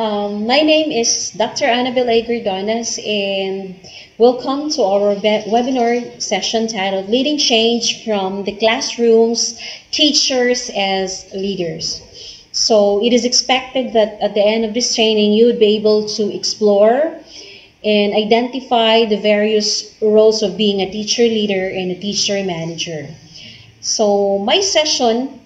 Um, my name is Dr. Annabelle A. Gordonas and welcome to our webinar session titled Leading Change from the Classrooms, Teachers as Leaders. So it is expected that at the end of this training you would be able to explore and identify the various roles of being a teacher leader and a teacher manager. So my session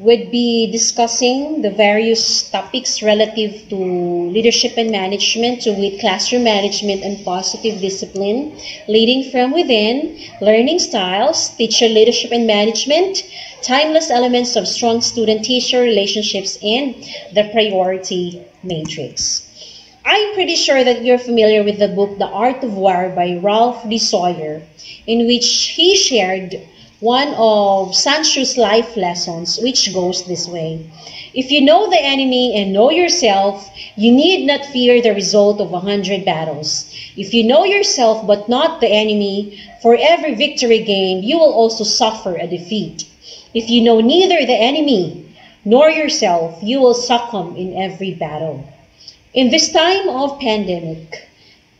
would be discussing the various topics relative to leadership and management, to with classroom management and positive discipline, leading from within, learning styles, teacher leadership and management, timeless elements of strong student-teacher relationships, and the priority matrix. I'm pretty sure that you're familiar with the book The Art of War by Ralph D. Sawyer, in which he shared one of Tzu's life lessons, which goes this way. If you know the enemy and know yourself, you need not fear the result of a hundred battles. If you know yourself but not the enemy, for every victory gained, you will also suffer a defeat. If you know neither the enemy nor yourself, you will succumb in every battle. In this time of pandemic,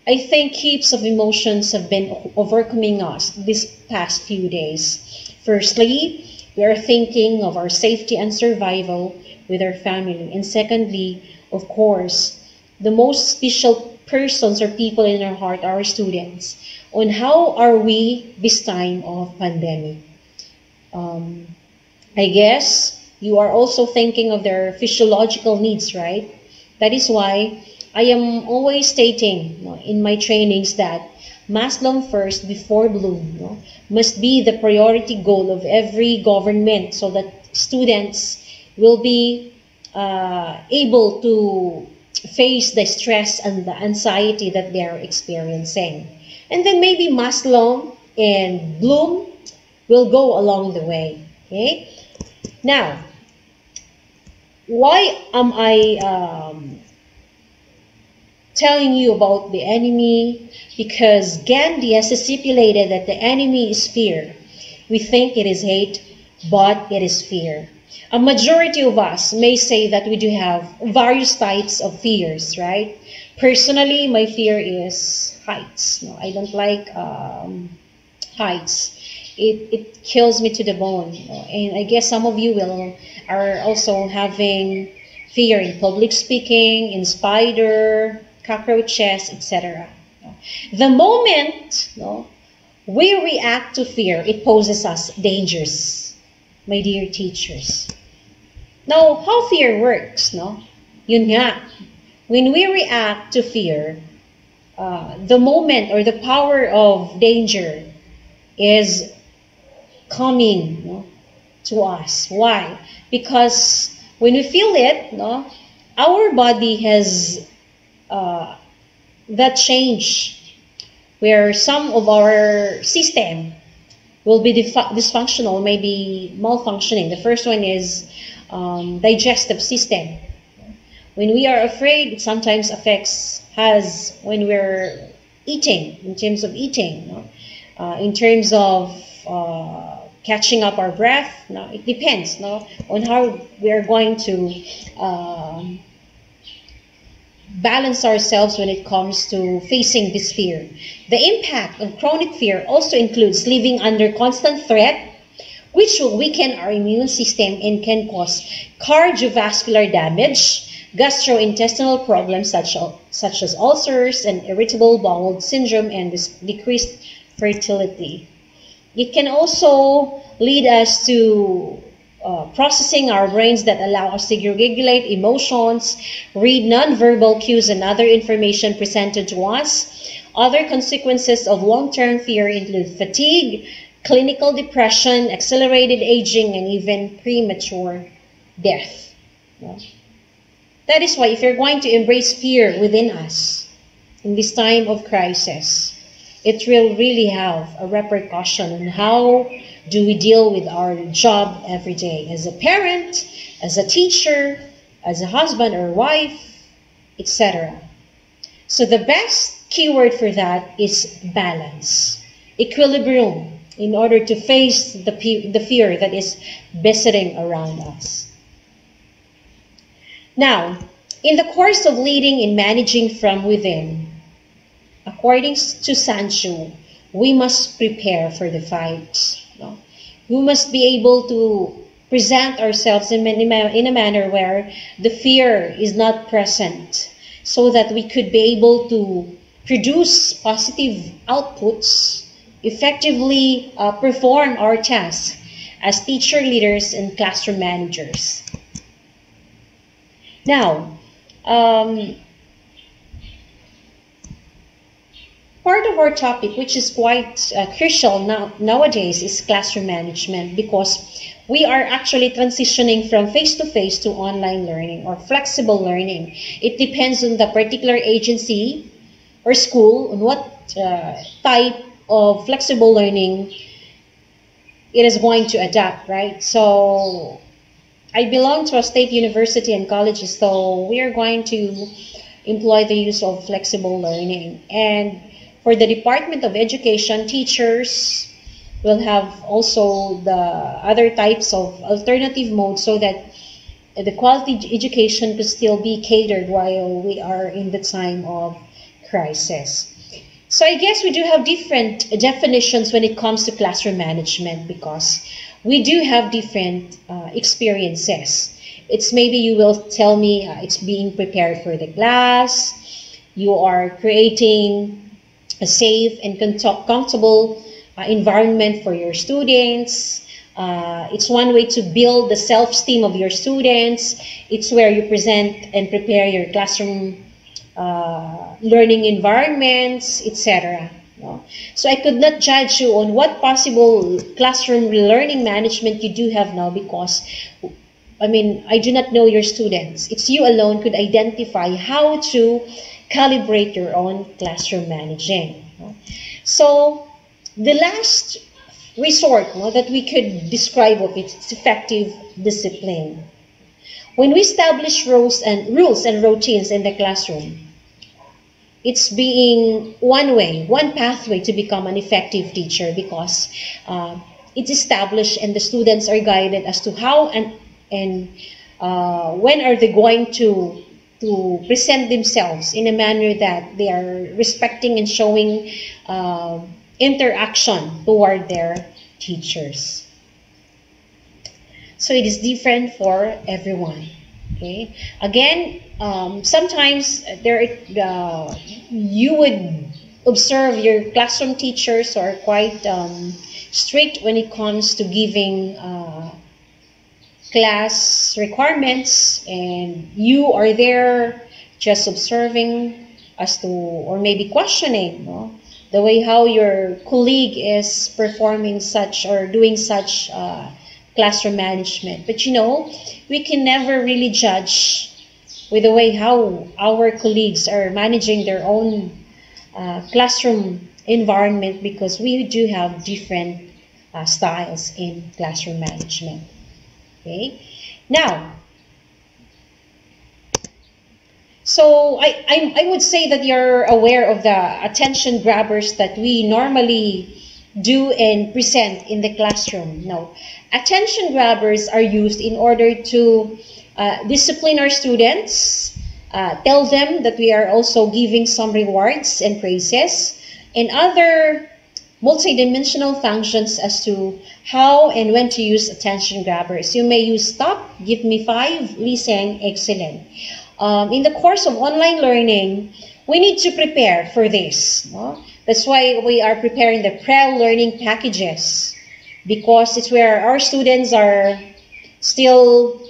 I think heaps of emotions have been overcoming us these past few days. Firstly, we are thinking of our safety and survival with our family. And secondly, of course, the most special persons or people in our heart are our students. On how are we this time of pandemic? Um, I guess you are also thinking of their physiological needs, right? That is why I am always stating in my trainings that Maslow first before Bloom must be the priority goal of every government so that students will be uh, able to face the stress and the anxiety that they are experiencing. And then maybe Maslow and Bloom will go along the way. Okay? Now, why am I um, telling you about the enemy because Gandhi has stipulated that the enemy is fear. We think it is hate, but it is fear. A majority of us may say that we do have various types of fears, right? Personally, my fear is heights. No, I don't like um, heights. It, it kills me to the bone. And I guess some of you will are also having fear in public speaking, in spider, cockroaches, etc. The moment no, we react to fear, it poses us dangers, my dear teachers. Now, how fear works, no? Yun nga, when we react to fear, uh, the moment or the power of danger is coming no, to us. Why? Because when we feel it, no, our body has uh, that change where some of our system will be dysfunctional, maybe malfunctioning. The first one is um, digestive system. When we are afraid, it sometimes affects us when we're eating, in terms of eating, uh, in terms of uh, catching up our breath. No? It depends no? on how we are going to um, balance ourselves when it comes to facing this fear. The impact of chronic fear also includes living under constant threat, which will weaken our immune system and can cause cardiovascular damage, gastrointestinal problems such, such as ulcers and irritable bowel syndrome, and decreased fertility. It can also lead us to uh, processing our brains that allow us to regulate emotions, read nonverbal cues and other information presented to us. Other consequences of long-term fear include fatigue, clinical depression, accelerated aging, and even premature death. That is why if you're going to embrace fear within us in this time of crisis, it will really have a repercussion on how do we deal with our job every day as a parent, as a teacher, as a husband or wife, etc. So the best keyword for that is balance, equilibrium, in order to face the, the fear that is besetting around us. Now, in the course of leading and managing from within, according to Sancho, we must prepare for the fight. We must be able to present ourselves in, in, in a manner where the fear is not present so that we could be able to produce positive outputs, effectively uh, perform our tasks as teacher leaders and classroom managers. Now, um, part of our topic, which is quite uh, crucial now, nowadays, is classroom management because we are actually transitioning from face-to-face -to, -face to online learning or flexible learning. It depends on the particular agency or school on what uh, type of flexible learning it is going to adapt, right? So I belong to a state university and colleges, so we are going to employ the use of flexible learning. And for the Department of Education, teachers will have also the other types of alternative modes so that the quality education could still be catered while we are in the time of crisis. So I guess we do have different definitions when it comes to classroom management because we do have different uh, experiences. It's maybe you will tell me uh, it's being prepared for the class, you are creating a safe and comfortable uh, environment for your students. Uh, it's one way to build the self-esteem of your students. It's where you present and prepare your classroom uh, learning environments, etc. So I could not judge you on what possible classroom learning management you do have now because I mean, I do not know your students. It's you alone could identify how to calibrate your own classroom managing. So the last resort no, that we could describe of it is effective discipline. When we establish rules and rules and routines in the classroom, it's being one way, one pathway to become an effective teacher because uh, it's established and the students are guided as to how and and uh, when are they going to to present themselves in a manner that they are respecting and showing uh, interaction toward their teachers. So it is different for everyone. Okay. Again, um, sometimes there uh, you would observe your classroom teachers are quite um, strict when it comes to giving uh, class requirements, and you are there just observing as to, or maybe questioning, no? the way how your colleague is performing such or doing such uh, classroom management. But you know, we can never really judge with the way how our colleagues are managing their own uh, classroom environment because we do have different uh, styles in classroom management. Okay, now So I, I, I would say that you're aware of the attention grabbers that we normally do and present in the classroom. No, attention grabbers are used in order to uh, discipline our students, uh, tell them that we are also giving some rewards and praises, and other multidimensional functions as to how and when to use attention grabbers. You may use stop, give me five, listen, excellent um, in the course of online learning, we need to prepare for this. No? That's why we are preparing the pre-learning packages because it's where our students are still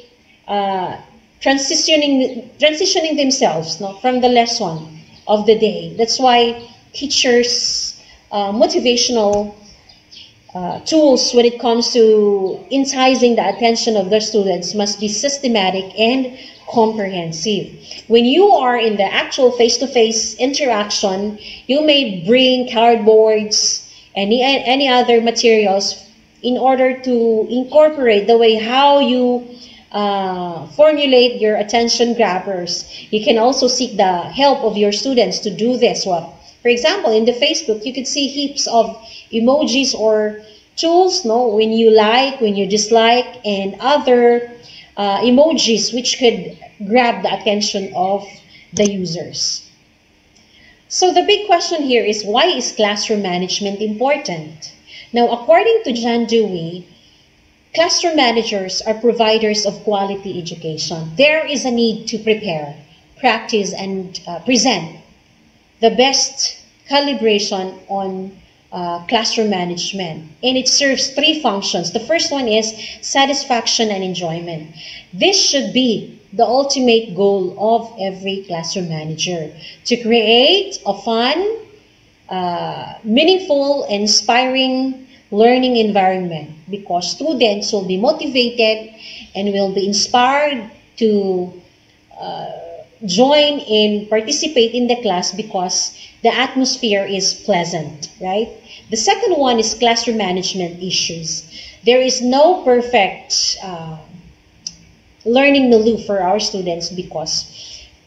uh, transitioning transitioning themselves no, from the lesson of the day. That's why teachers' uh, motivational uh, tools when it comes to enticing the attention of their students must be systematic and comprehensive. When you are in the actual face-to-face interaction, you may bring cardboards, any any other materials in order to incorporate the way how you uh, formulate your attention grabbers. You can also seek the help of your students to do this. Well, for example, in the Facebook, you could see heaps of emojis or tools, no, when you like, when you dislike, and other uh, emojis which could grab the attention of the users. So the big question here is why is classroom management important? Now, according to John Dewey, classroom managers are providers of quality education. There is a need to prepare, practice, and uh, present the best calibration on uh, classroom management. And it serves three functions. The first one is satisfaction and enjoyment. This should be the ultimate goal of every classroom manager to create a fun, uh, meaningful, inspiring learning environment because students will be motivated and will be inspired to uh, join in participate in the class because the atmosphere is pleasant right? The second one is classroom management issues. There is no perfect uh, learning milieu for our students because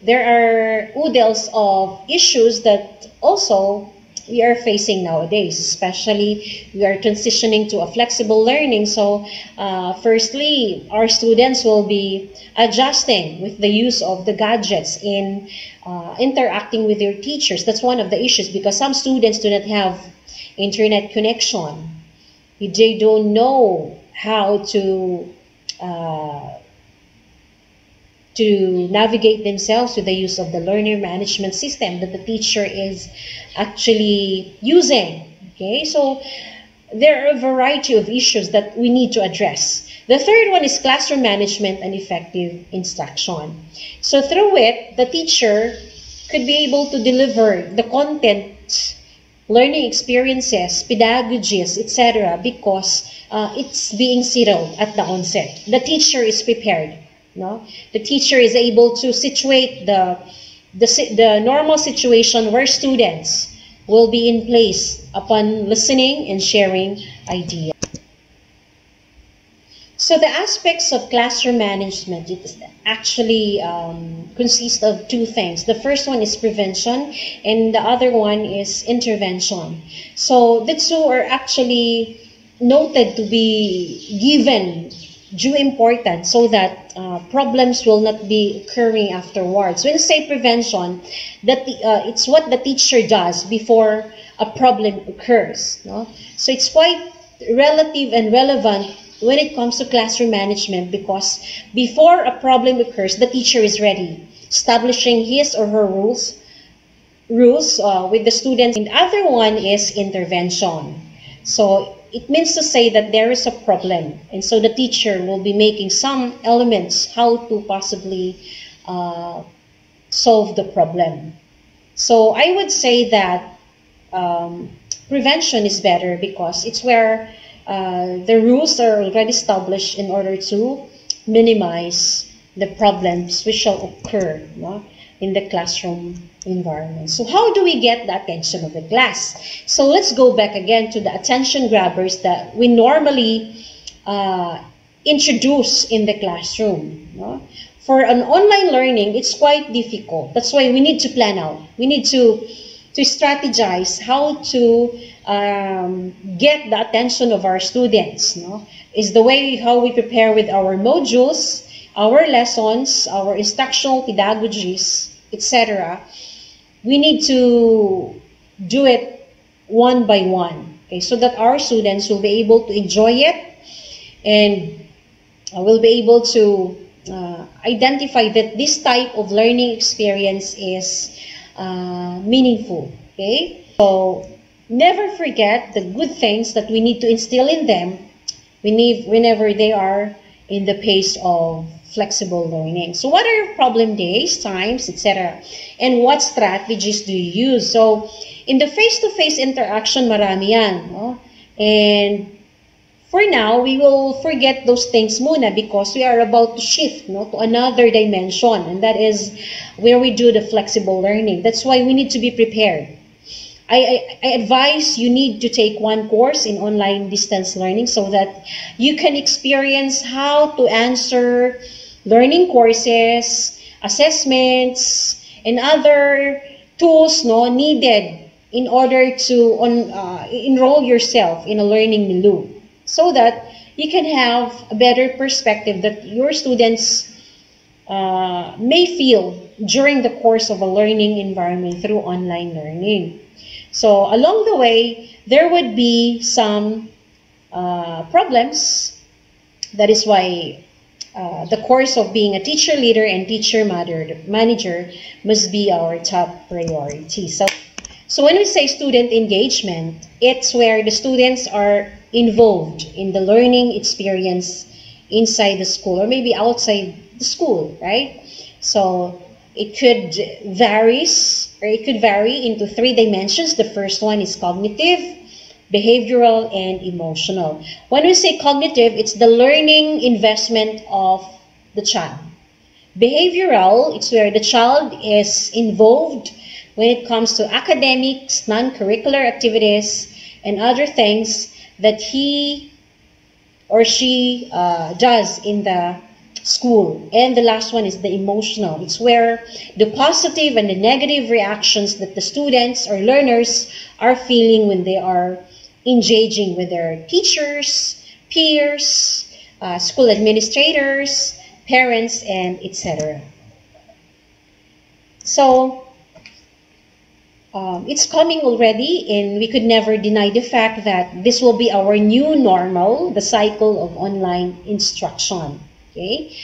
there are oodles of issues that also we are facing nowadays, especially we are transitioning to a flexible learning. So, uh, firstly, our students will be adjusting with the use of the gadgets in uh, interacting with their teachers. That's one of the issues because some students do not have internet connection. They don't know how to uh, to navigate themselves with the use of the learner management system that the teacher is actually using. Okay, so there are a variety of issues that we need to address. The third one is classroom management and effective instruction. So through it, the teacher could be able to deliver the content, learning experiences, pedagogies, etc. because uh, it's being settled at the onset. The teacher is prepared no? The teacher is able to situate the, the, the normal situation where students will be in place upon listening and sharing ideas. So the aspects of classroom management actually um, consist of two things. The first one is prevention and the other one is intervention. So the two are actually noted to be given due importance so that uh, problems will not be occurring afterwards. When I say prevention, that the, uh, it's what the teacher does before a problem occurs. No? So it's quite relative and relevant when it comes to classroom management because before a problem occurs, the teacher is ready, establishing his or her rules rules uh, with the students. And the other one is intervention. So it means to say that there is a problem. And so the teacher will be making some elements how to possibly uh, solve the problem. So I would say that um, prevention is better because it's where uh, the rules are already established in order to minimize the problems which shall occur in the classroom environment. So how do we get the attention of the class? So let's go back again to the attention grabbers that we normally uh, introduce in the classroom. No? For an online learning, it's quite difficult. That's why we need to plan out. We need to to strategize how to um, get the attention of our students. No? Is the way how we prepare with our modules, our lessons, our instructional pedagogies, etc we need to do it one by one, okay, so that our students will be able to enjoy it and uh, will be able to uh, identify that this type of learning experience is uh, meaningful. Okay, so never forget the good things that we need to instill in them. We need whenever they are in the pace of flexible learning. So what are your problem days, times, etc. And what strategies do you use? So in the face-to-face -face interaction, marami yan. No? And for now, we will forget those things muna because we are about to shift no, to another dimension. And that is where we do the flexible learning. That's why we need to be prepared. I, I, I, advise you need to take one course in online distance learning so that you can experience how to answer learning courses, assessments, and other tools no needed in order to on, uh, enroll yourself in a learning milieu so that you can have a better perspective that your students uh, may feel during the course of a learning environment through online learning. So along the way, there would be some uh, problems. That is why uh, the course of being a teacher leader and teacher manager must be our top priority. So, so when we say student engagement, it's where the students are involved in the learning experience inside the school or maybe outside the school, right? So it could varies or it could vary into three dimensions. The first one is cognitive, behavioral, and emotional. When we say cognitive, it's the learning investment of the child. Behavioral, it's where the child is involved when it comes to academics, non-curricular activities, and other things that he or she uh, does in the school. And the last one is the emotional. It's where the positive and the negative reactions that the students or learners are feeling when they are engaging with their teachers, peers, uh, school administrators, parents, and etc. So, um, it's coming already, and we could never deny the fact that this will be our new normal, the cycle of online instruction. Okay,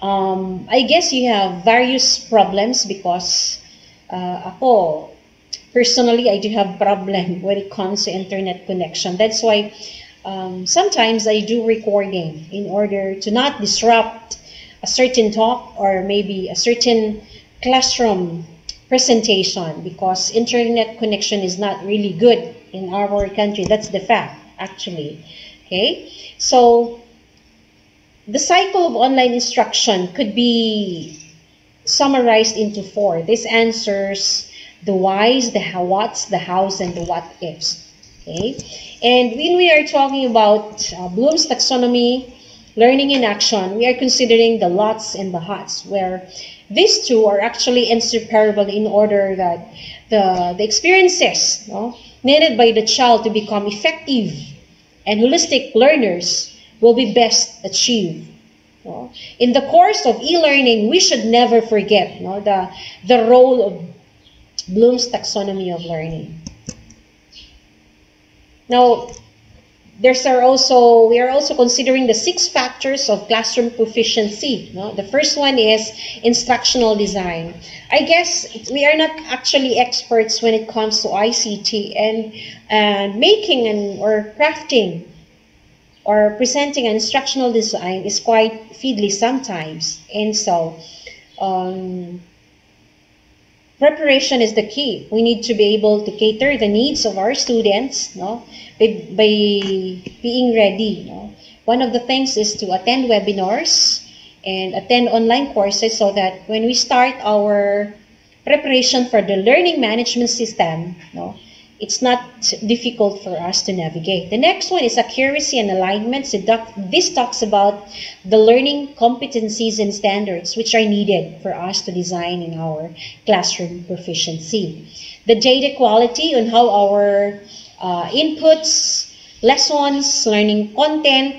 um, I guess you have various problems because uh, ako, personally, I do have problem when it comes to internet connection. That's why um, sometimes I do recording in order to not disrupt a certain talk or maybe a certain classroom presentation because internet connection is not really good in our country. That's the fact, actually. Okay, so the cycle of online instruction could be summarized into four. This answers the whys, the how whats, the hows, and the what ifs. Okay, and when we are talking about uh, Bloom's taxonomy, learning in action, we are considering the lots and the hots, where these two are actually inseparable in order that the, the experiences no, needed by the child to become effective and holistic learners will be best achieved. No? In the course of e-learning, we should never forget no, the, the role of Bloom's taxonomy of learning. Now, there's are also we are also considering the six factors of classroom proficiency no? the first one is instructional design i guess we are not actually experts when it comes to ict and and making and or crafting or presenting an instructional design is quite fiddly sometimes and so um, preparation is the key. We need to be able to cater the needs of our students no, by, by being ready. No? One of the things is to attend webinars and attend online courses so that when we start our preparation for the learning management system, no, it's not difficult for us to navigate. The next one is accuracy and alignment. This talks about the learning competencies and standards which are needed for us to design in our classroom proficiency. The data quality on how our uh, inputs, lessons, learning content,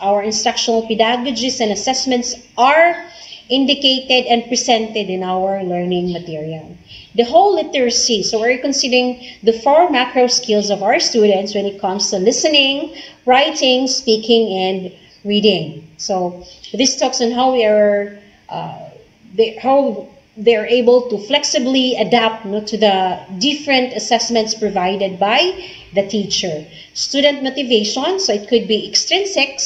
our instructional pedagogies and assessments are indicated and presented in our learning material. The whole literacy, so we're considering the four macro skills of our students when it comes to listening, writing, speaking, and reading. So this talks on how we are, uh, they, how they're able to flexibly adapt you know, to the different assessments provided by the teacher. Student motivation, so it could be extrinsic,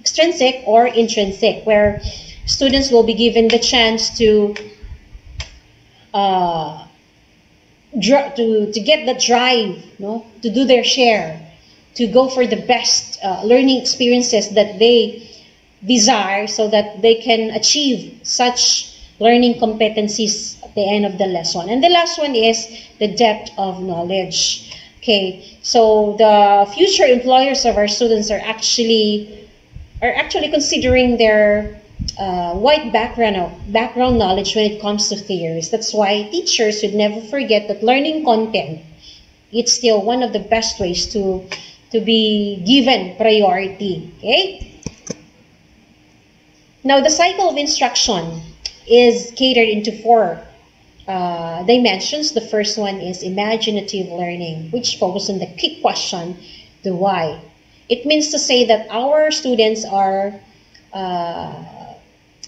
extrinsic or intrinsic, where students will be given the chance to uh, to, to get the drive, no? to do their share, to go for the best uh, learning experiences that they desire so that they can achieve such learning competencies at the end of the lesson. And the last one is the depth of knowledge. Okay, so the future employers of our students are actually are actually considering their uh, wide background, background knowledge when it comes to theories. That's why teachers should never forget that learning content it's still one of the best ways to to be given priority. Okay? Now, the cycle of instruction is catered into four uh, dimensions. The first one is imaginative learning, which focuses on the key question, the why. It means to say that our students are uh,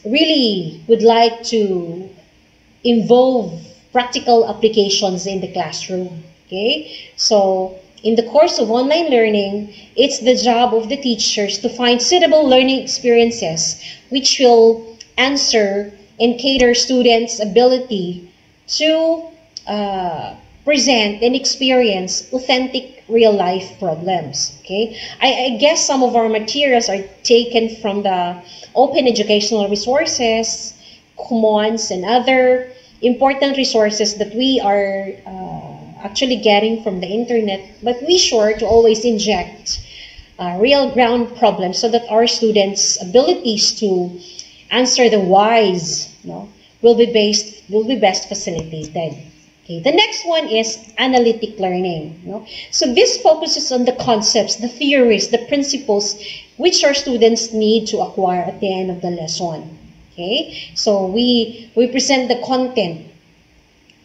really would like to involve practical applications in the classroom. Okay, so in the course of online learning, it's the job of the teachers to find suitable learning experiences which will answer and cater students' ability to uh, present and experience authentic real life problems. Okay, I, I, guess some of our materials are taken from the open educational resources, Commons, and other important resources that we are uh, actually getting from the internet. But we sure to always inject uh, real ground problems so that our students' abilities to answer the whys you know, will be based will be best facilitated. Okay, the next one is analytic learning. You know? So this focuses on the concepts, the theories, the principles which our students need to acquire at the end of the lesson. Okay, so we we present the content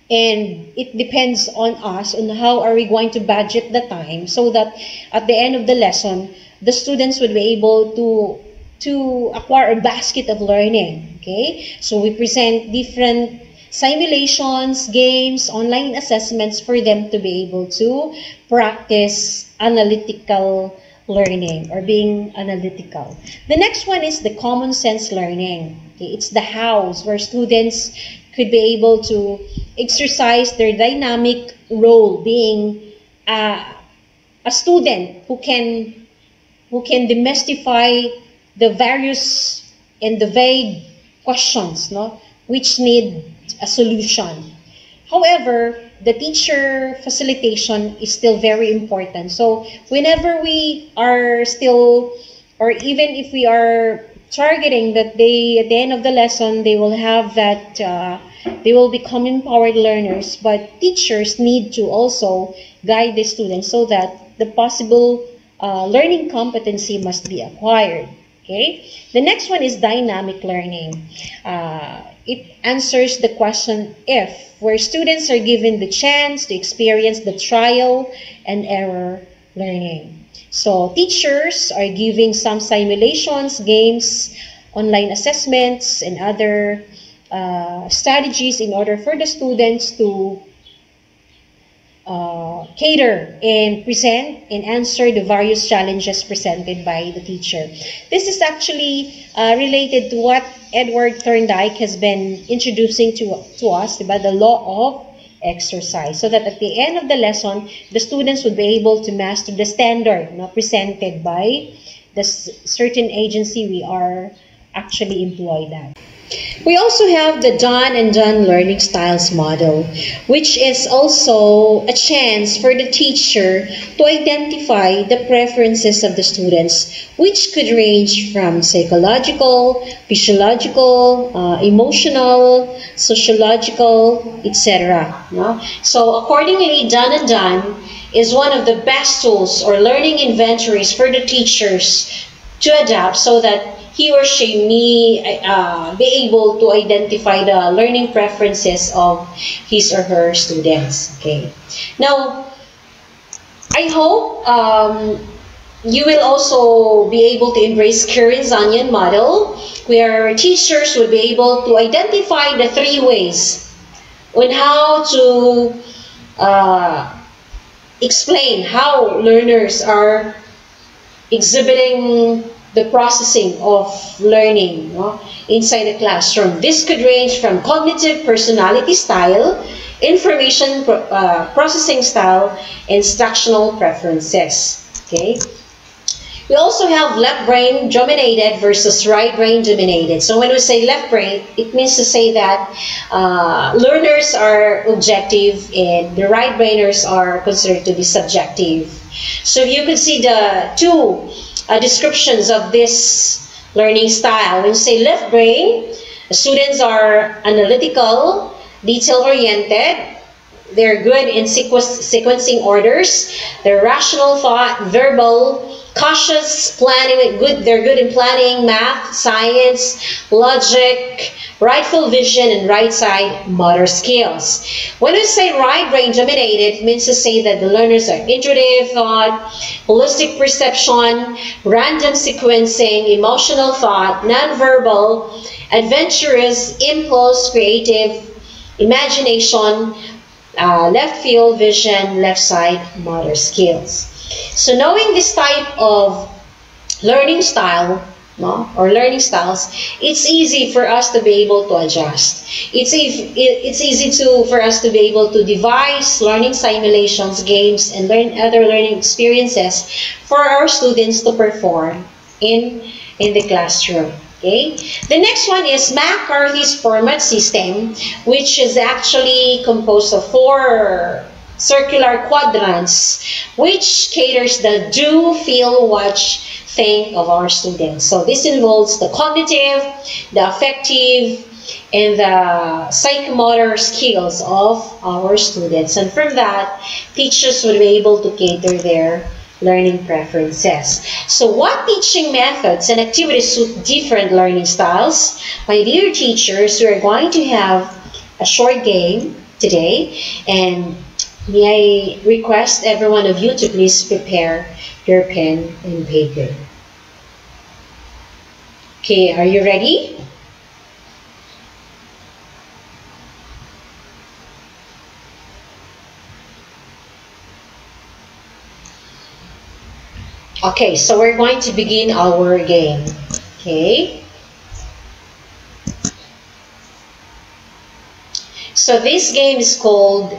and it depends on us on how are we going to budget the time so that at the end of the lesson the students would be able to to acquire a basket of learning okay so we present different simulations, games, online assessments for them to be able to practice analytical learning or being analytical. The next one is the common sense learning. Okay, it's the house where students could be able to exercise their dynamic role being a, a student who can who can demystify the various and the vague questions no which need a solution. However, the teacher facilitation is still very important. So whenever we are still, or even if we are targeting that they, at the end of the lesson, they will have that, uh, they will become empowered learners, but teachers need to also guide the students so that the possible uh, learning competency must be acquired. Okay. The next one is dynamic learning. Uh, it answers the question if, where students are given the chance to experience the trial and error learning. So teachers are giving some simulations, games, online assessments, and other uh, strategies in order for the students to uh, cater and present and answer the various challenges presented by the teacher. This is actually uh, related to what Edward Thorndike has been introducing to, to us about the law of exercise so that at the end of the lesson, the students would be able to master the standard know, presented by the certain agency we are actually employed at. We also have the Dunn and Dunn learning styles model, which is also a chance for the teacher to identify the preferences of the students, which could range from psychological, physiological, uh, emotional, sociological, etc. No? So accordingly, Dunn and Dunn is one of the best tools or learning inventories for the teachers to adapt so that he or she may uh, be able to identify the learning preferences of his or her students. Okay. Now, I hope um, you will also be able to embrace Curry's Onion model, where teachers will be able to identify the three ways on how to uh, explain how learners are exhibiting the processing of learning no, inside the classroom. This could range from cognitive personality style, information pro uh, processing style, instructional preferences. Okay. We also have left brain dominated versus right brain dominated. So when we say left brain, it means to say that uh, learners are objective and the right brainers are considered to be subjective. So you can see the two uh, descriptions of this learning style. When you say left brain, students are analytical, detail-oriented, they're good in sequencing orders. They're rational thought, verbal, cautious planning. Good, they're good in planning, math, science, logic, rightful vision, and right side motor skills. When we say right brain dominated, it means to say that the learners are intuitive thought, holistic perception, random sequencing, emotional thought, nonverbal, adventurous, impulse, creative, imagination, uh, left field vision, left side motor skills. So knowing this type of learning style no, or learning styles, it's easy for us to be able to adjust. It's, if, it's easy to for us to be able to devise learning simulations, games, and learn other learning experiences for our students to perform in, in the classroom. Okay. The next one is McCarthy's 4MAT system, which is actually composed of four circular quadrants, which caters the do, feel, watch, think of our students. So this involves the cognitive, the affective, and the psychomotor skills of our students. And from that, teachers will be able to cater their learning preferences. So what teaching methods and activities suit different learning styles? My dear teachers, we are going to have a short game today and may I request every one of you to please prepare your pen and paper. Okay, are you ready? Okay, so we're going to begin our game. Okay. So this game is called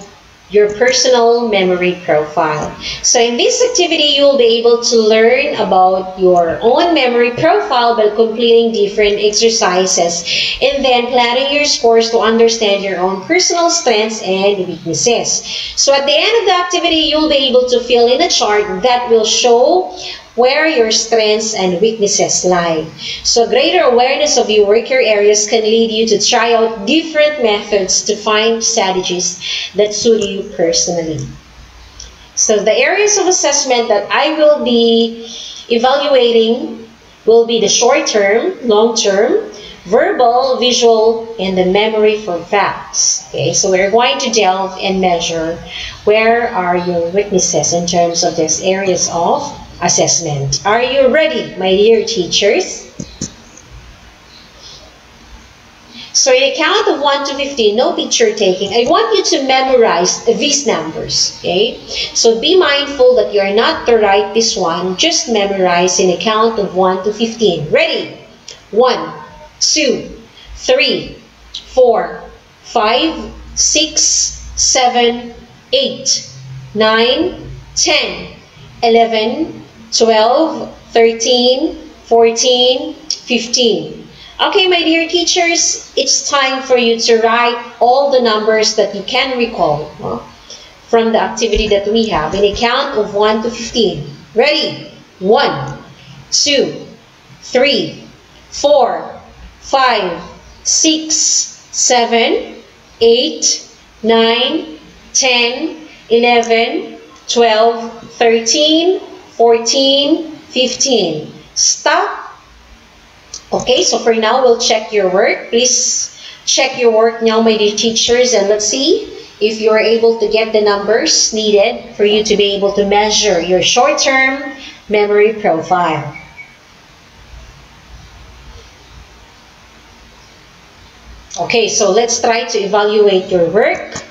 your personal memory profile. So in this activity, you'll be able to learn about your own memory profile by completing different exercises and then planning your scores to understand your own personal strengths and weaknesses. So at the end of the activity, you'll be able to fill in a chart that will show where your strengths and weaknesses lie. So greater awareness of your weaker areas can lead you to try out different methods to find strategies that suit you personally. So the areas of assessment that I will be evaluating will be the short term, long term, verbal, visual, and the memory for facts. Okay, so we're going to delve and measure where are your weaknesses in terms of these areas of assessment. Are you ready, my dear teachers? So a count of 1 to 15, no picture taking, I want you to memorize these numbers, okay? So be mindful that you are not to write this one, just memorize in a count of 1 to 15. Ready? 1, 2, 3, 4, 5, 6, 7, 8, 9, 10, 11, 12, 13, 14, 15. Okay, my dear teachers, it's time for you to write all the numbers that you can recall from the activity that we have in a count of 1 to 15. Ready? 1, 2, 3, 4, 5, 6, 7, 8, 9, 10, 11, 12, 13, 14, 15. Stop. Okay, so for now, we'll check your work. Please check your work now, my dear teachers, and let's see if you're able to get the numbers needed for you to be able to measure your short-term memory profile. Okay, so let's try to evaluate your work.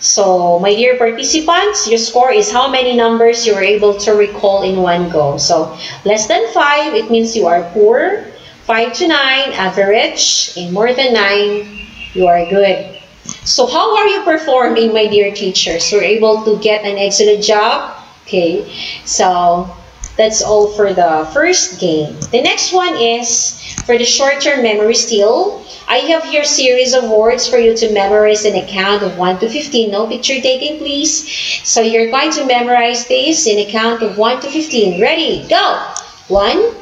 So, my dear participants, your score is how many numbers you were able to recall in one go. So, less than 5, it means you are poor. 5 to 9, average. And more than 9, you are good. So, how are you performing, my dear teachers? You're able to get an excellent job? Okay, so that's all for the first game. The next one is for the short-term memory still. I have here series of words for you to memorize in a count of 1 to 15. No picture taking, please. So you're going to memorize this in a count of 1 to 15. Ready? Go! 1,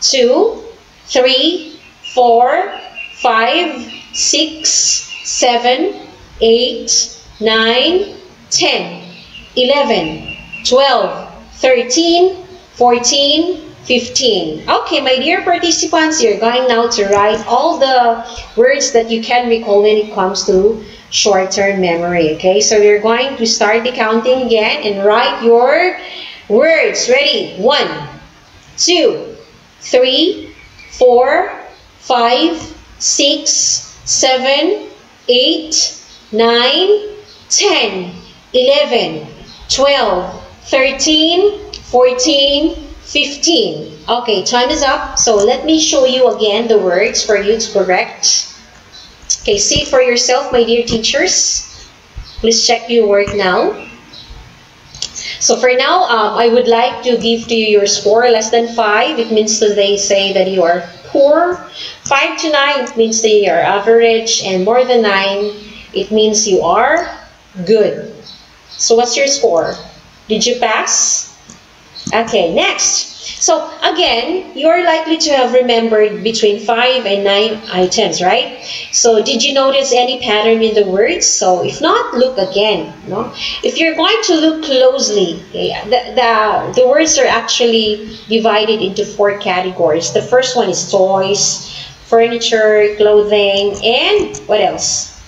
2, 3, 4, 5, 6, 7, 8, 9, 10, 11, 12, 13, 14, 15. Okay, my dear participants, you're going now to write all the words that you can recall when it comes to short-term memory. Okay, so you're going to start the counting again and write your words. Ready? One, two, three, four, five, six, seven, eight, nine, ten, eleven, twelve, thirteen, fourteen. 15. Okay, time is up. So let me show you again the words for you to correct. Okay, see for yourself, my dear teachers. Please check your work now. So for now, um, I would like to give to you your score less than 5. It means that they say that you are poor. 5 to 9, means that you are average. And more than 9, it means you are good. So what's your score? Did you pass? Okay, next. So again, you're likely to have remembered between 5 and 9 items, right? So did you notice any pattern in the words? So if not, look again. No? If you're going to look closely, okay, the, the, the words are actually divided into four categories. The first one is toys, furniture, clothing, and what else?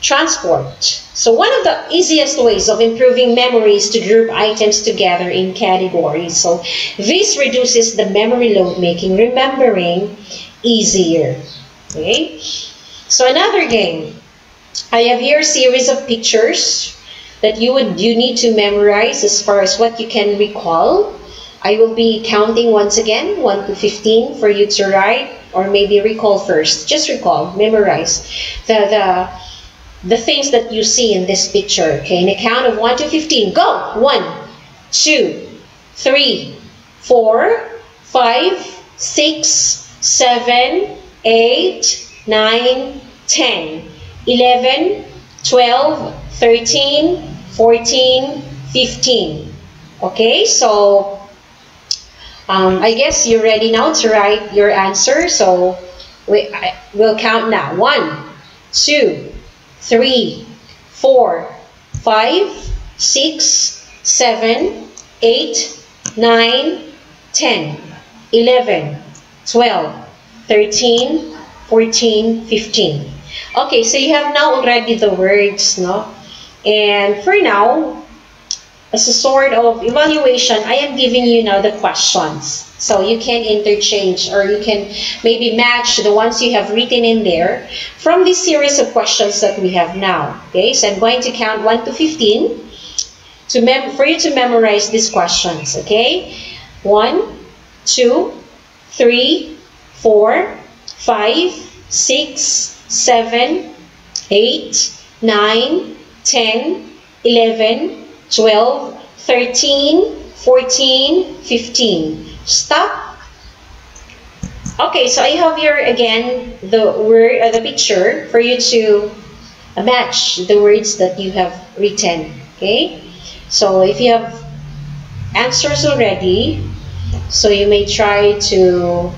Transport. So one of the easiest ways of improving memory is to group items together in categories. So this reduces the memory load, making remembering easier. Okay? So another game. I have here a series of pictures that you would you need to memorize as far as what you can recall. I will be counting once again, 1 to 15 for you to write or maybe recall first. Just recall, memorize. The, the the things that you see in this picture. Okay, in a count of 1 to 15. Go! 1, 2, 3, 4, 5, 6, 7, 8, 9, 10, 11, 12, 13, 14, 15. Okay, so um, I guess you're ready now to write your answer. So we, I, we'll count now. One, two, three, four, five, six, seven, eight, nine, ten, eleven, twelve, thirteen, fourteen, fifteen. Okay, so you have now already the words, no? And for now, as a sort of evaluation, I am giving you now the questions. So you can interchange or you can maybe match the ones you have written in there from this series of questions that we have now. Okay, so I'm going to count 1 to 15 to mem for you to memorize these questions. Okay, 1, 2, 3, 4, 5, 6, 7, 8, 9, 10, 11, 12, 13, 14, 15. Stop. Okay, so I have here again the word, uh, the picture for you to match the words that you have written. Okay, so if you have answers already, so you may try to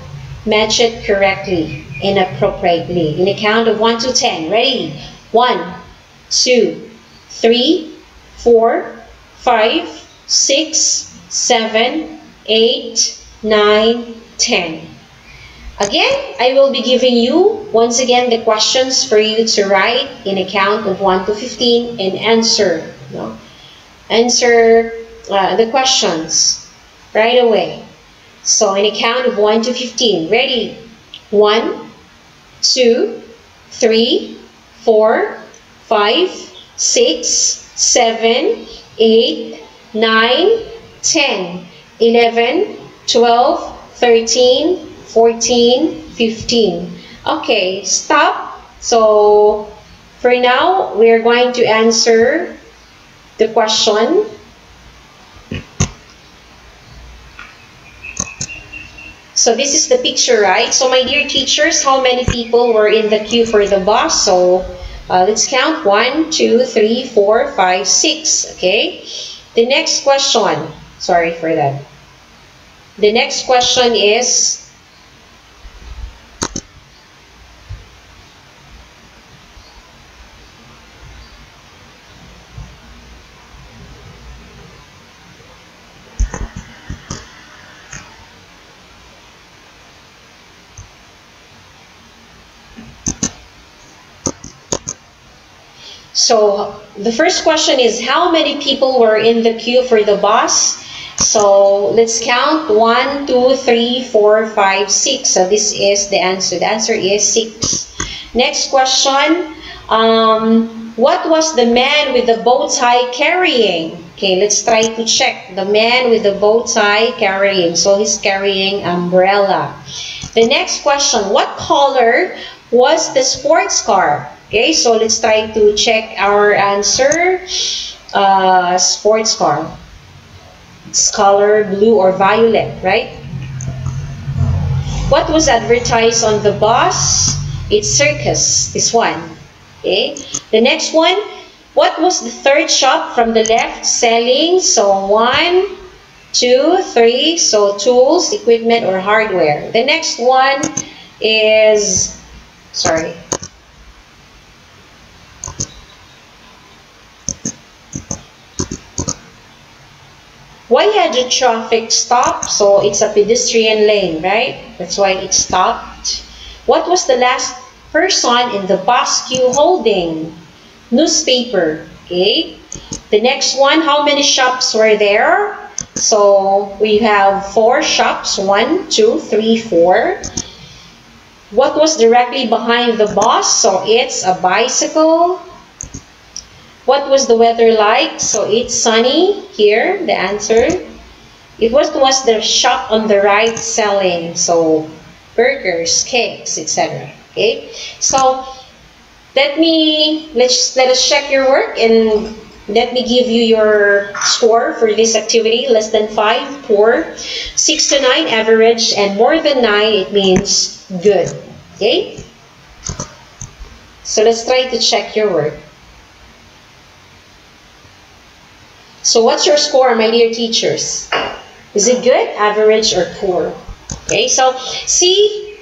match it correctly and appropriately in a count of 1 to 10. Ready? 1, 2, 3, 4, 5, 6, 7, 8, 9, 10. Again, I will be giving you, once again, the questions for you to write in a count of 1 to 15 and answer. No? Answer uh, the questions right away. So, in a count of 1 to 15. Ready? 1, 2, 3, 4, 5, 6, 7, 8, 9, 10, 11, 12, 13, 14, 15. Okay, stop. So, for now, we're going to answer the question. So this is the picture, right? So my dear teachers, how many people were in the queue for the bus? So uh, let's count. One, two, three, four, five, six. Okay. The next question. Sorry for that. The next question is, So the first question is how many people were in the queue for the bus? So let's count one, two, three, four, five, six. So this is the answer. The answer is six. Next question. Um, what was the man with the bow tie carrying? Okay, let's try to check. The man with the bow tie carrying. So he's carrying umbrella. The next question. What color was the sports car? Okay, so let's try to check our answer. Uh, sports car. It's color blue or violet, right? What was advertised on the bus? It's circus, this one. Okay. The next one, what was the third shop from the left selling? So one, two, three, so tools, equipment, or hardware. The next one is, sorry, Why had the traffic stop? So it's a pedestrian lane, right? That's why it stopped. What was the last person in the bus queue holding? Newspaper, okay? The next one, how many shops were there? So we have four shops, one, two, three, four. What was directly behind the bus? So it's a bicycle, what was the weather like? So it's sunny here, the answer. It was, was the shop on the right selling, so burgers, cakes, etc. Okay, so let me let's let us check your work and let me give you your score for this activity. Less than five, poor. Six to nine, average, and more than nine, it means good. Okay. So let's try to check your work. So what's your score, my dear teachers? Is it good, average, or poor? Okay, so see,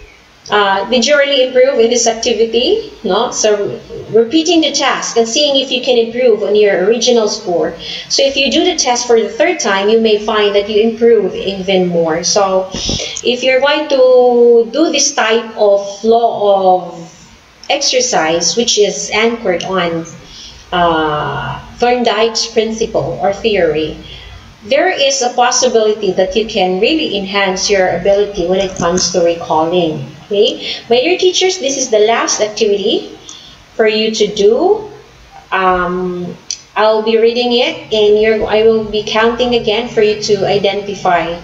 uh, did you really improve in this activity? No? So repeating the task and seeing if you can improve on your original score. So if you do the test for the third time, you may find that you improve even more. So if you're going to do this type of law of exercise, which is anchored on uh, Thorndike's principle or theory, there is a possibility that you can really enhance your ability when it comes to recalling. Okay, my dear teachers, this is the last activity for you to do. Um, I'll be reading it and I will be counting again for you to identify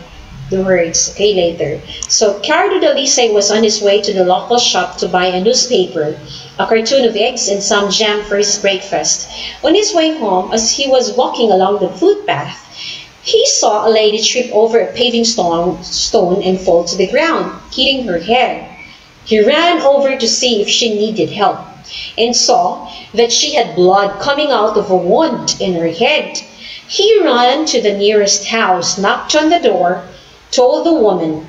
the words, okay, later. So, Cardo Dalisay was on his way to the local shop to buy a newspaper, a cartoon of eggs, and some jam for his breakfast. On his way home, as he was walking along the footpath, he saw a lady trip over a paving stone, stone and fall to the ground, hitting her head. He ran over to see if she needed help and saw that she had blood coming out of a wound in her head. He ran to the nearest house, knocked on the door, told the woman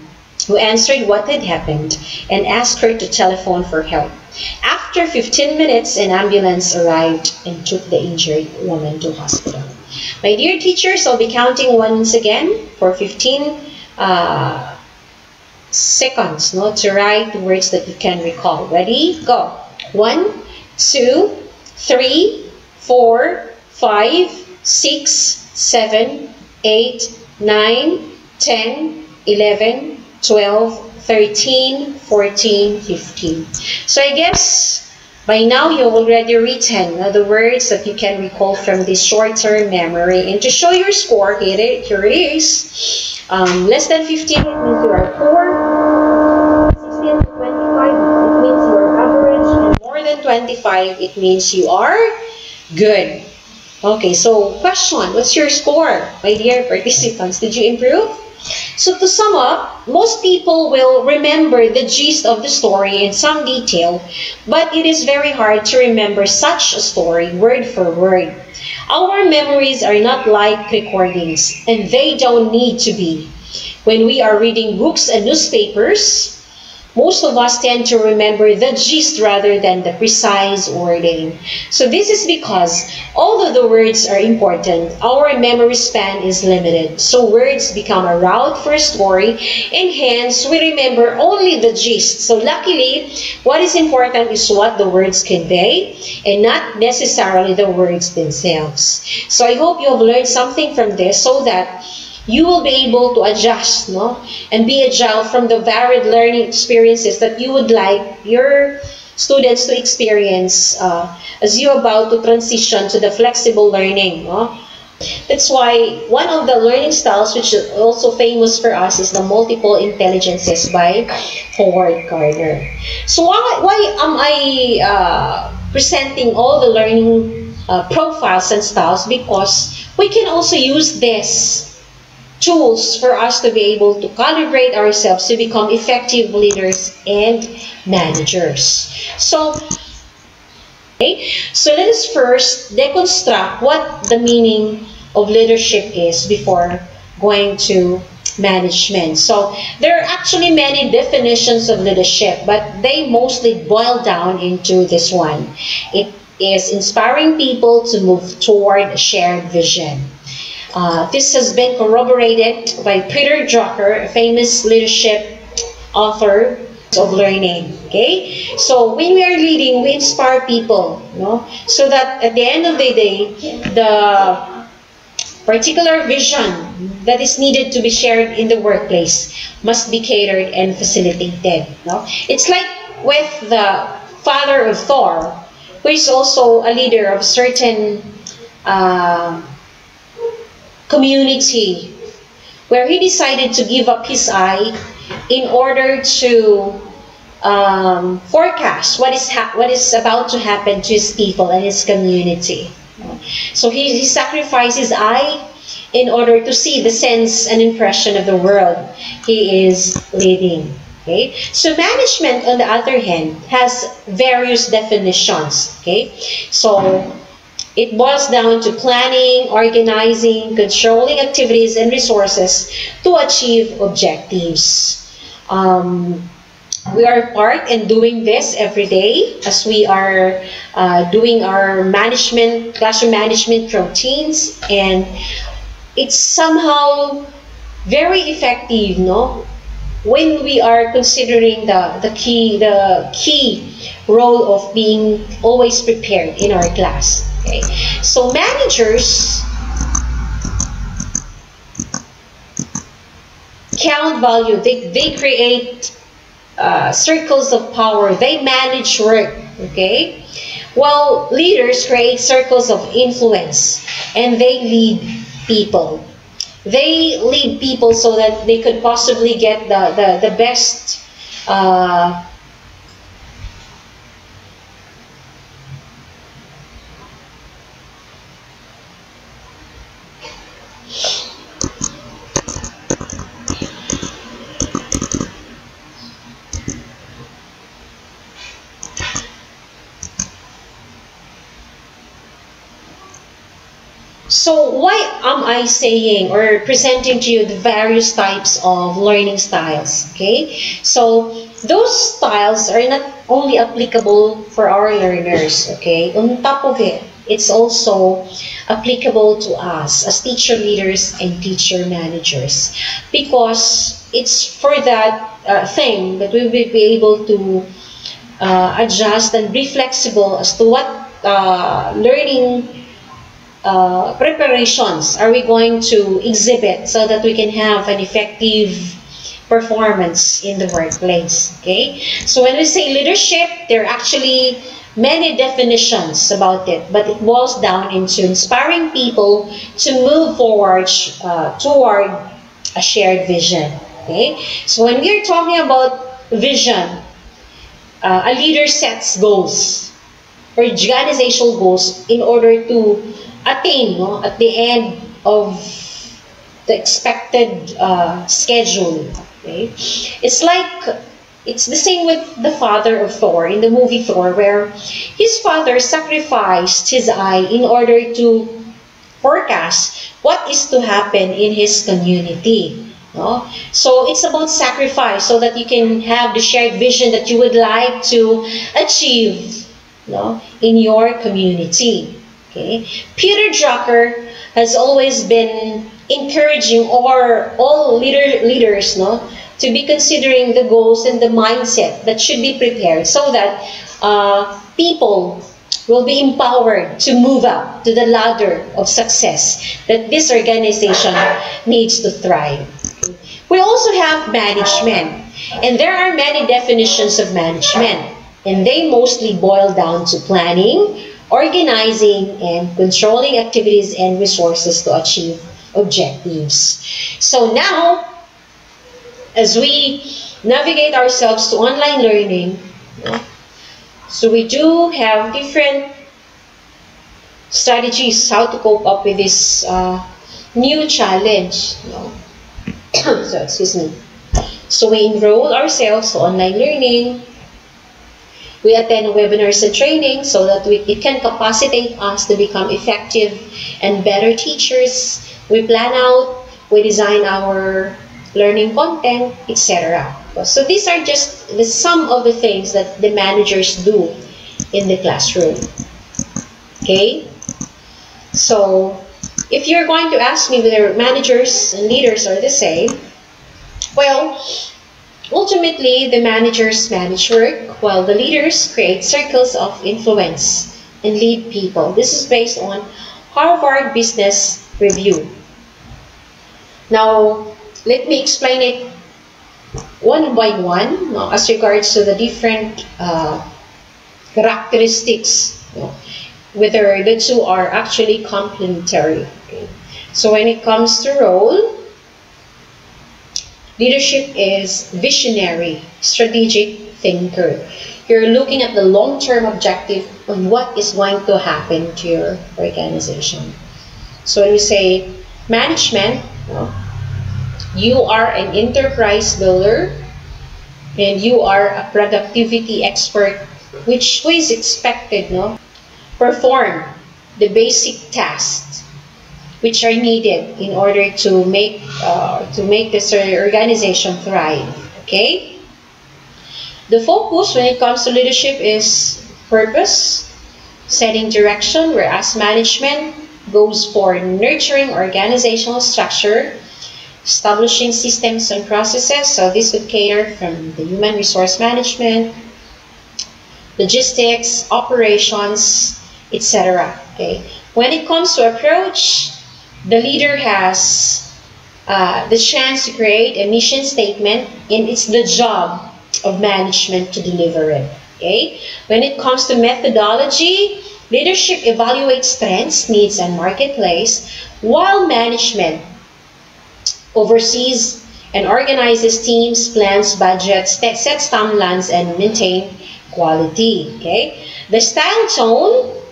who answered what had happened and asked her to telephone for help. After 15 minutes, an ambulance arrived and took the injured woman to hospital. My dear teachers, I'll be counting once again for 15 uh, seconds no, to write the words that you can recall. Ready? Go. One, two, three, four, five, six, seven, eight, nine, 10, 11, 12, 13, 14, 15. So I guess by now you've already written uh, the words that you can recall from this short-term memory. And to show your score, here it, here it is. Um, less than 15, it means you are poor. 16 to 25, it means you are average. And more than 25, it means you are good. Okay, so question, what's your score, my dear participants? Did you improve? So to sum up, most people will remember the gist of the story in some detail, but it is very hard to remember such a story word for word. Our memories are not like recordings, and they don't need to be. When we are reading books and newspapers, most of us tend to remember the gist rather than the precise wording. So this is because although the words are important, our memory span is limited. So words become a route for a story and hence we remember only the gist. So luckily, what is important is what the words convey and not necessarily the words themselves. So I hope you have learned something from this so that you will be able to adjust no? And be agile from the varied learning experiences that you would like your students to experience uh, as you're about to transition to the flexible learning no? that's why one of the learning styles which is also famous for us is the multiple intelligences by howard gardner. So why, why am i uh, presenting all the learning uh, profiles and styles? Because we can also use this tools for us to be able to calibrate ourselves to become effective leaders and managers. So, okay, so let us first deconstruct what the meaning of leadership is before going to management. So there are actually many definitions of leadership, but they mostly boil down into this one. It is inspiring people to move toward a shared vision. Uh, this has been corroborated by Peter Drucker, a famous leadership author of learning. Okay, so when we are leading, we inspire people, you know, so that at the end of the day, the particular vision that is needed to be shared in the workplace must be catered and facilitated. No? It's like with the father of Thor, who is also a leader of certain uh, community where he decided to give up his eye in order to um, forecast what is what is about to happen to his people and his community. So he, he sacrificed his eye in order to see the sense and impression of the world he is leading. Okay? So management, on the other hand, has various definitions. Okay? So it boils down to planning, organizing, controlling activities and resources to achieve objectives. Um, we are part in doing this every day as we are uh, doing our management, classroom management routines, and it's somehow very effective, no? When we are considering the, the key the key role of being always prepared in our class. Okay, so managers count value. They, they create uh, circles of power. They manage work. Okay, while leaders create circles of influence and they lead people. They lead people so that they could possibly get the, the, the best uh, So why I saying or presenting to you the various types of learning styles? Okay, so those styles are not only applicable for our learners. Okay, on top of it, it's also applicable to us as teacher leaders and teacher managers because it's for that uh, thing that we will be able to uh, adjust and be flexible as to what uh, learning uh, preparations are we going to exhibit so that we can have an effective performance in the workplace okay? So when we say leadership there are actually many definitions about it but it boils down into inspiring people to move forward uh, toward a shared vision okay? So when we're talking about vision uh, a leader sets goals or organizational goals in order to attain no, at the end of the expected uh, schedule. Okay? It's like, it's the same with the father of Thor in the movie Thor, where his father sacrificed his eye in order to forecast what is to happen in his community. No? So it's about sacrifice so that you can have the shared vision that you would like to achieve no, in your community. Okay? Peter Drucker has always been encouraging or all leader, leaders no, to be considering the goals and the mindset that should be prepared so that uh, people will be empowered to move up to the ladder of success that this organization needs to thrive. We also have management, and there are many definitions of management, and they mostly boil down to planning, organizing, and controlling activities and resources to achieve objectives. So now, as we navigate ourselves to online learning, so we do have different strategies how to cope up with this uh, new challenge. so excuse me. So we enroll ourselves to online learning. We attend webinars and training so that we, it can capacitate us to become effective and better teachers. We plan out, we design our learning content, etc. So these are just the, some of the things that the managers do in the classroom. Okay? So, if you're going to ask me whether managers and leaders are the same, well, ultimately the managers manage work while the leaders create circles of influence and lead people. This is based on Harvard Business Review. Now, let me explain it one by one as regards to the different uh, characteristics, whether the two are actually complementary. Okay? So when it comes to role, leadership is visionary, strategic thinker. You're looking at the long-term objective of what is going to happen to your organization. So when we say management, you are an enterprise builder and you are a productivity expert which is expected no perform the basic tasks which are needed in order to make uh, to make this organization thrive okay the focus when it comes to leadership is purpose setting direction whereas management goes for nurturing organizational structure establishing systems and processes. So this would cater from the human resource management, logistics, operations, etc. Okay. When it comes to approach, the leader has uh, the chance to create a mission statement, and it's the job of management to deliver it. Okay. When it comes to methodology, leadership evaluates strengths, needs, and marketplace, while management oversees and organizes teams, plans, budgets, sets timelines, and maintain quality. Okay, the style tone,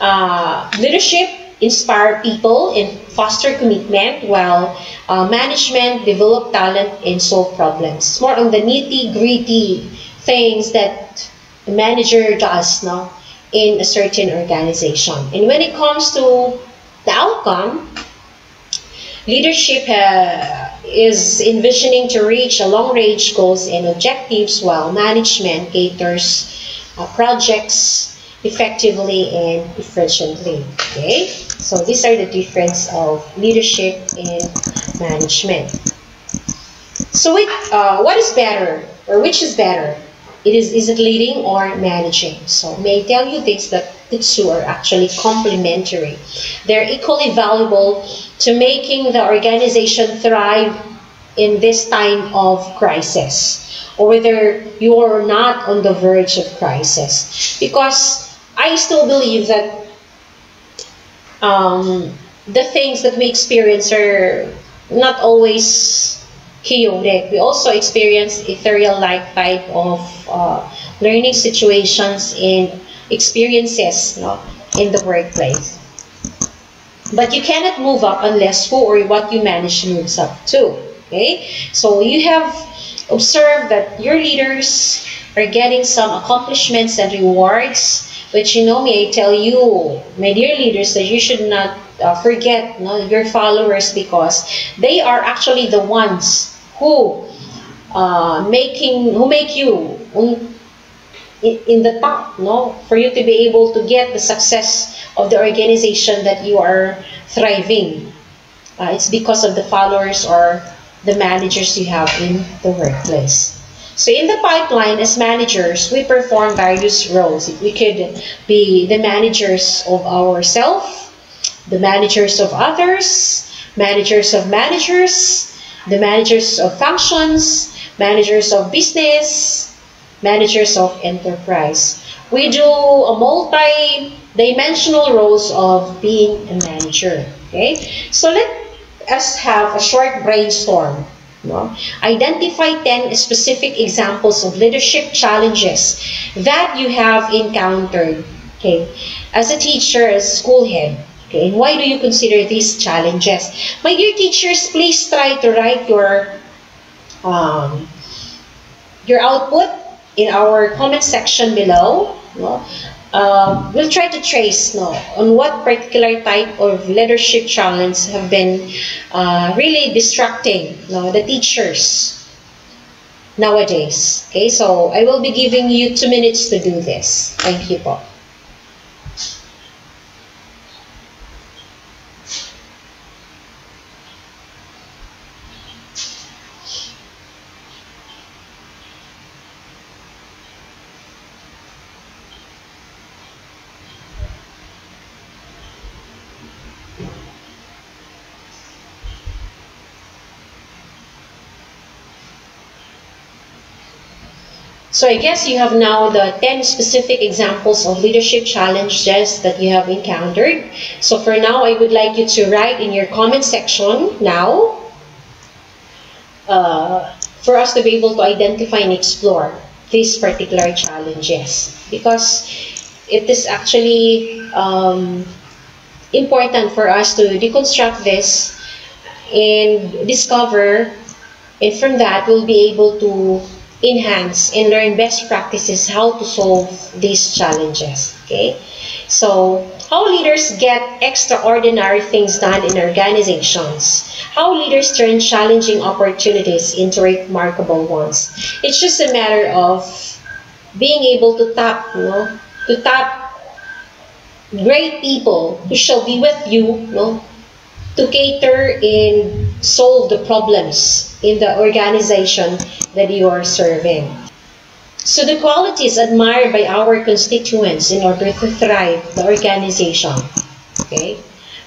uh, leadership inspire people and foster commitment, while uh, management develop talent and solve problems. It's more on the nitty gritty things that a manager does now in a certain organization. And when it comes to the outcome, Leadership uh, is envisioning to reach a long-range goals and objectives while management caters uh, projects effectively and efficiently. Okay, so these are the difference of leadership and management. So, it, uh, what is better, or which is better? It is is it leading or managing? So, may I tell you this that the two are actually complementary. They're equally valuable to making the organization thrive in this time of crisis or whether you're not on the verge of crisis. Because I still believe that um, the things that we experience are not always chaotic. We also experience ethereal-like type of uh, learning situations and experiences no, in the workplace. But you cannot move up unless who or what you manage moves up too. Okay? So you have observed that your leaders are getting some accomplishments and rewards But you know me, I tell you, my dear leaders, that you should not uh, forget no, your followers because they are actually the ones who uh, making who make you in, in the top, no, for you to be able to get the success of the organization that you are thriving. Uh, it's because of the followers or the managers you have in the workplace. So in the pipeline, as managers, we perform various roles. We could be the managers of ourselves, the managers of others, managers of managers, the managers of functions, managers of business, managers of enterprise. We do a multi-dimensional roles of being a manager. Okay, so let us have a short brainstorm. No? Identify 10 specific examples of leadership challenges that you have encountered okay, as a teacher, as a school head. Okay, and why do you consider these challenges? My dear teachers, please try to write your um, your output in our comment section below. No? Uh, we'll try to trace no, on what particular type of leadership challenge have been uh, really distracting no, the teachers nowadays. Okay, so I will be giving you two minutes to do this. Thank you po. So I guess you have now the 10 specific examples of leadership challenges that you have encountered. So for now, I would like you to write in your comment section now uh, for us to be able to identify and explore these particular challenges. Because it is actually um, important for us to deconstruct this and discover and from that we'll be able to enhance and learn best practices how to solve these challenges. Okay, so how leaders get extraordinary things done in organizations. How leaders turn challenging opportunities into remarkable ones. It's just a matter of being able to tap, you know, to tap great people who shall be with you, know, to cater and solve the problems in the organization that you are serving. So the qualities admired by our constituents in order to thrive the organization. Okay?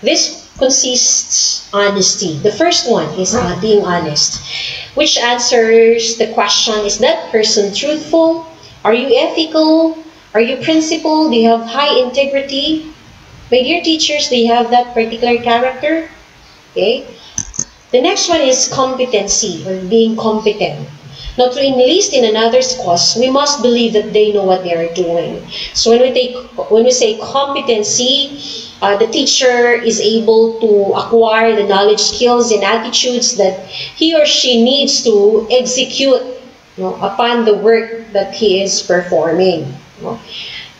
This consists honesty. The first one is uh, being honest, which answers the question, is that person truthful? Are you ethical? Are you principled? Do you have high integrity? My dear teachers, do you have that particular character? Okay? The next one is competency or being competent. Now, to enlist in another's cause, we must believe that they know what they are doing. So when we take, when we say competency, uh, the teacher is able to acquire the knowledge, skills, and attitudes that he or she needs to execute you know, upon the work that he is performing. You know.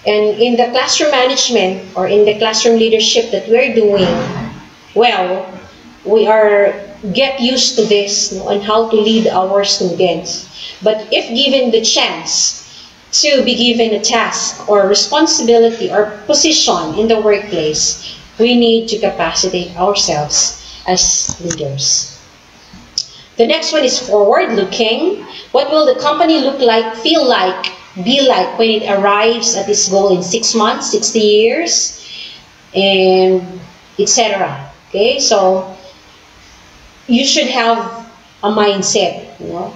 And in the classroom management or in the classroom leadership that we're doing, well, we are get used to this no, on how to lead our students. But if given the chance to be given a task or responsibility or position in the workplace, we need to capacitate ourselves as leaders. The next one is forward looking. What will the company look like, feel like, be like when it arrives at its goal in six months, 60 years, and etc. Okay, so you should have a mindset, you know.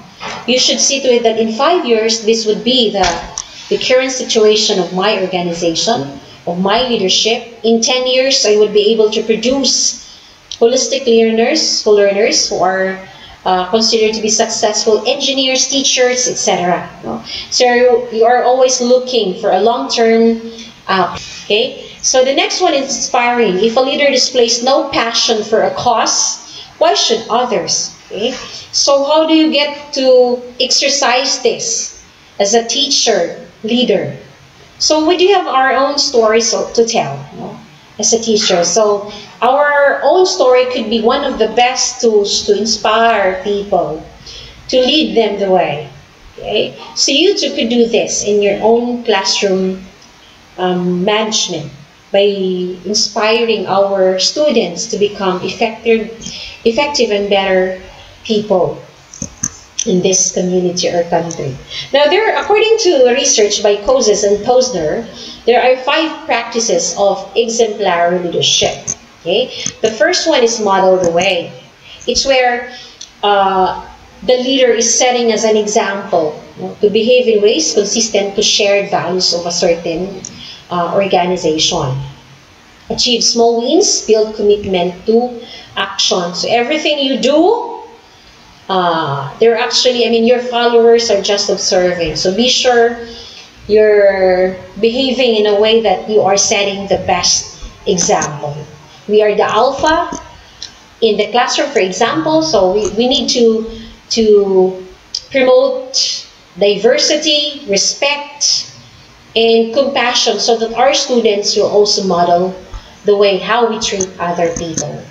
You should see to it that in five years, this would be the, the current situation of my organization, of my leadership. In 10 years, I would be able to produce holistic learners, who learners who are uh, considered to be successful engineers, teachers, etc. No? So you are always looking for a long-term uh, okay? So the next one is inspiring. If a leader displays no passion for a cause, why should others? Okay? So how do you get to exercise this as a teacher, leader? So we do have our own stories to tell you know, as a teacher. So our own story could be one of the best tools to inspire people, to lead them the way. Okay? So you too could do this in your own classroom um, management by inspiring our students to become effective, effective and better people in this community or country. Now, there, according to research by Kouzes and Posner, there are five practices of exemplary leadership. Okay, the first one is model the way. It's where uh, the leader is setting as an example you know, to behave in ways consistent to shared values of a certain uh, organization. Achieve small wins, build commitment to action. So everything you do uh, they're actually, I mean, your followers are just observing. So be sure you're behaving in a way that you are setting the best example. We are the alpha in the classroom, for example, so we, we need to, to promote diversity, respect, and compassion so that our students will also model the way how we treat other people.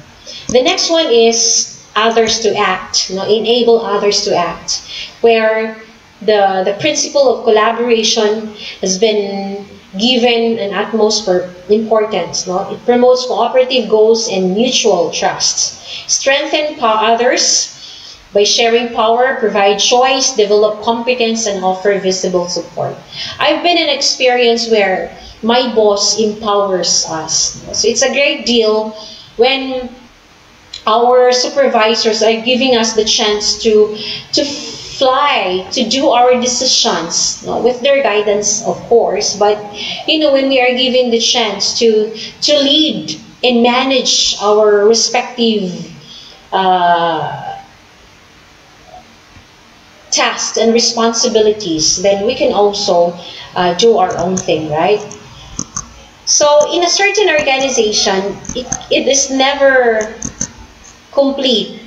The next one is others to act, you know, enable others to act, where the, the principle of collaboration has been given an utmost importance. No? It promotes cooperative goals and mutual trust. Strengthen others by sharing power, provide choice, develop competence, and offer visible support. I've been in an experience where my boss empowers us. So it's a great deal when our supervisors are giving us the chance to to fly to do our decisions know, with their guidance of course but you know when we are given the chance to to lead and manage our respective uh, tasks and responsibilities then we can also uh, do our own thing right so in a certain organization it, it is never complete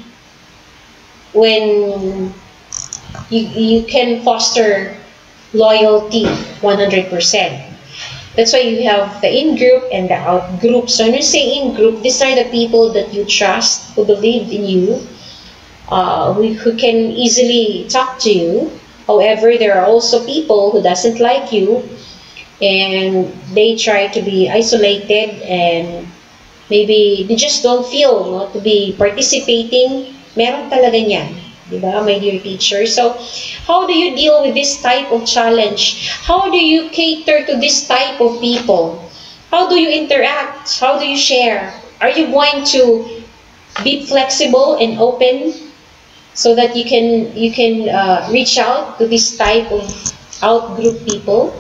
when you, you can foster loyalty 100%. That's why you have the in-group and the out-group. So when you say in-group, these are the people that you trust, who believe in you, uh, who, who can easily talk to you. However, there are also people who doesn't like you and they try to be isolated and maybe they just don't feel no, to be participating, meron talaga niyan. Di ba, my dear teacher? So, how do you deal with this type of challenge? How do you cater to this type of people? How do you interact? How do you share? Are you going to be flexible and open so that you can you can uh, reach out to this type of out group people?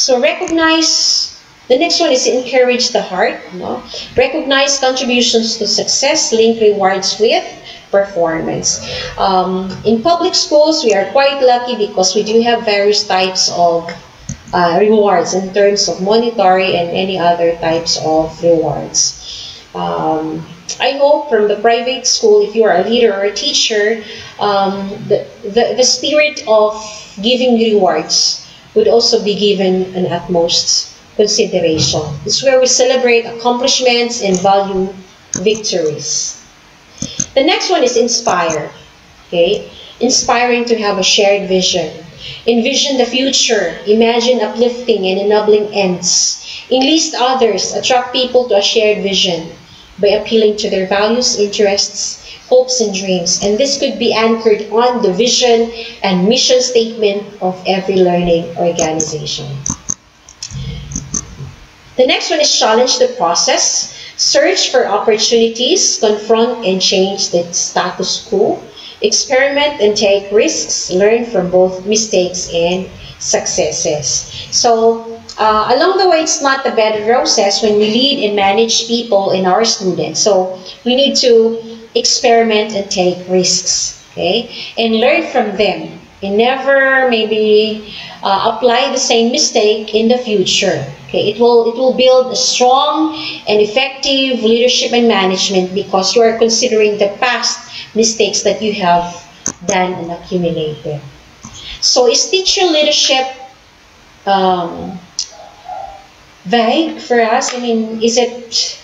So recognize the next one is encourage the heart. No? Recognize contributions to success, link rewards with performance. Um, in public schools, we are quite lucky because we do have various types of uh, rewards in terms of monetary and any other types of rewards. Um, I hope from the private school, if you are a leader or a teacher, um, the, the, the spirit of giving rewards would also be given an utmost consideration. It's where we celebrate accomplishments and value victories. The next one is inspire. Okay? Inspiring to have a shared vision. Envision the future. Imagine uplifting and enabling ends. Enlist others. Attract people to a shared vision by appealing to their values, interests, hopes, and dreams. And this could be anchored on the vision and mission statement of every learning organization. The next one is challenge the process, search for opportunities, confront and change the status quo, experiment and take risks, learn from both mistakes and successes. So, uh, along the way, it's not the bed of roses when we lead and manage people and our students. So, we need to experiment and take risks, okay? And learn from them. And never maybe uh, apply the same mistake in the future. Okay, it will it will build a strong and effective leadership and management because you are considering the past mistakes that you have done and accumulated. So is teacher leadership um, vague for us? I mean, is it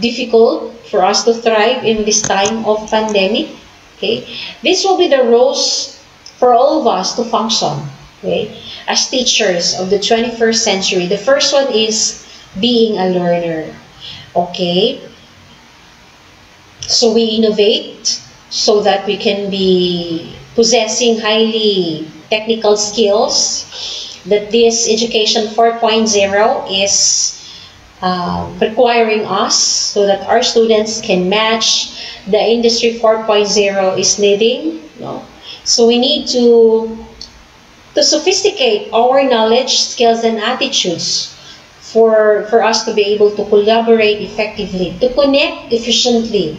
difficult for us to thrive in this time of pandemic? Okay, this will be the roles for all of us to function. Okay, as teachers of the 21st century. The first one is being a learner. Okay, so we innovate so that we can be possessing highly technical skills that this education 4.0 is uh, requiring us so that our students can match the industry 4.0 is needing. No? So we need to, to sophisticate our knowledge, skills, and attitudes for, for us to be able to collaborate effectively, to connect efficiently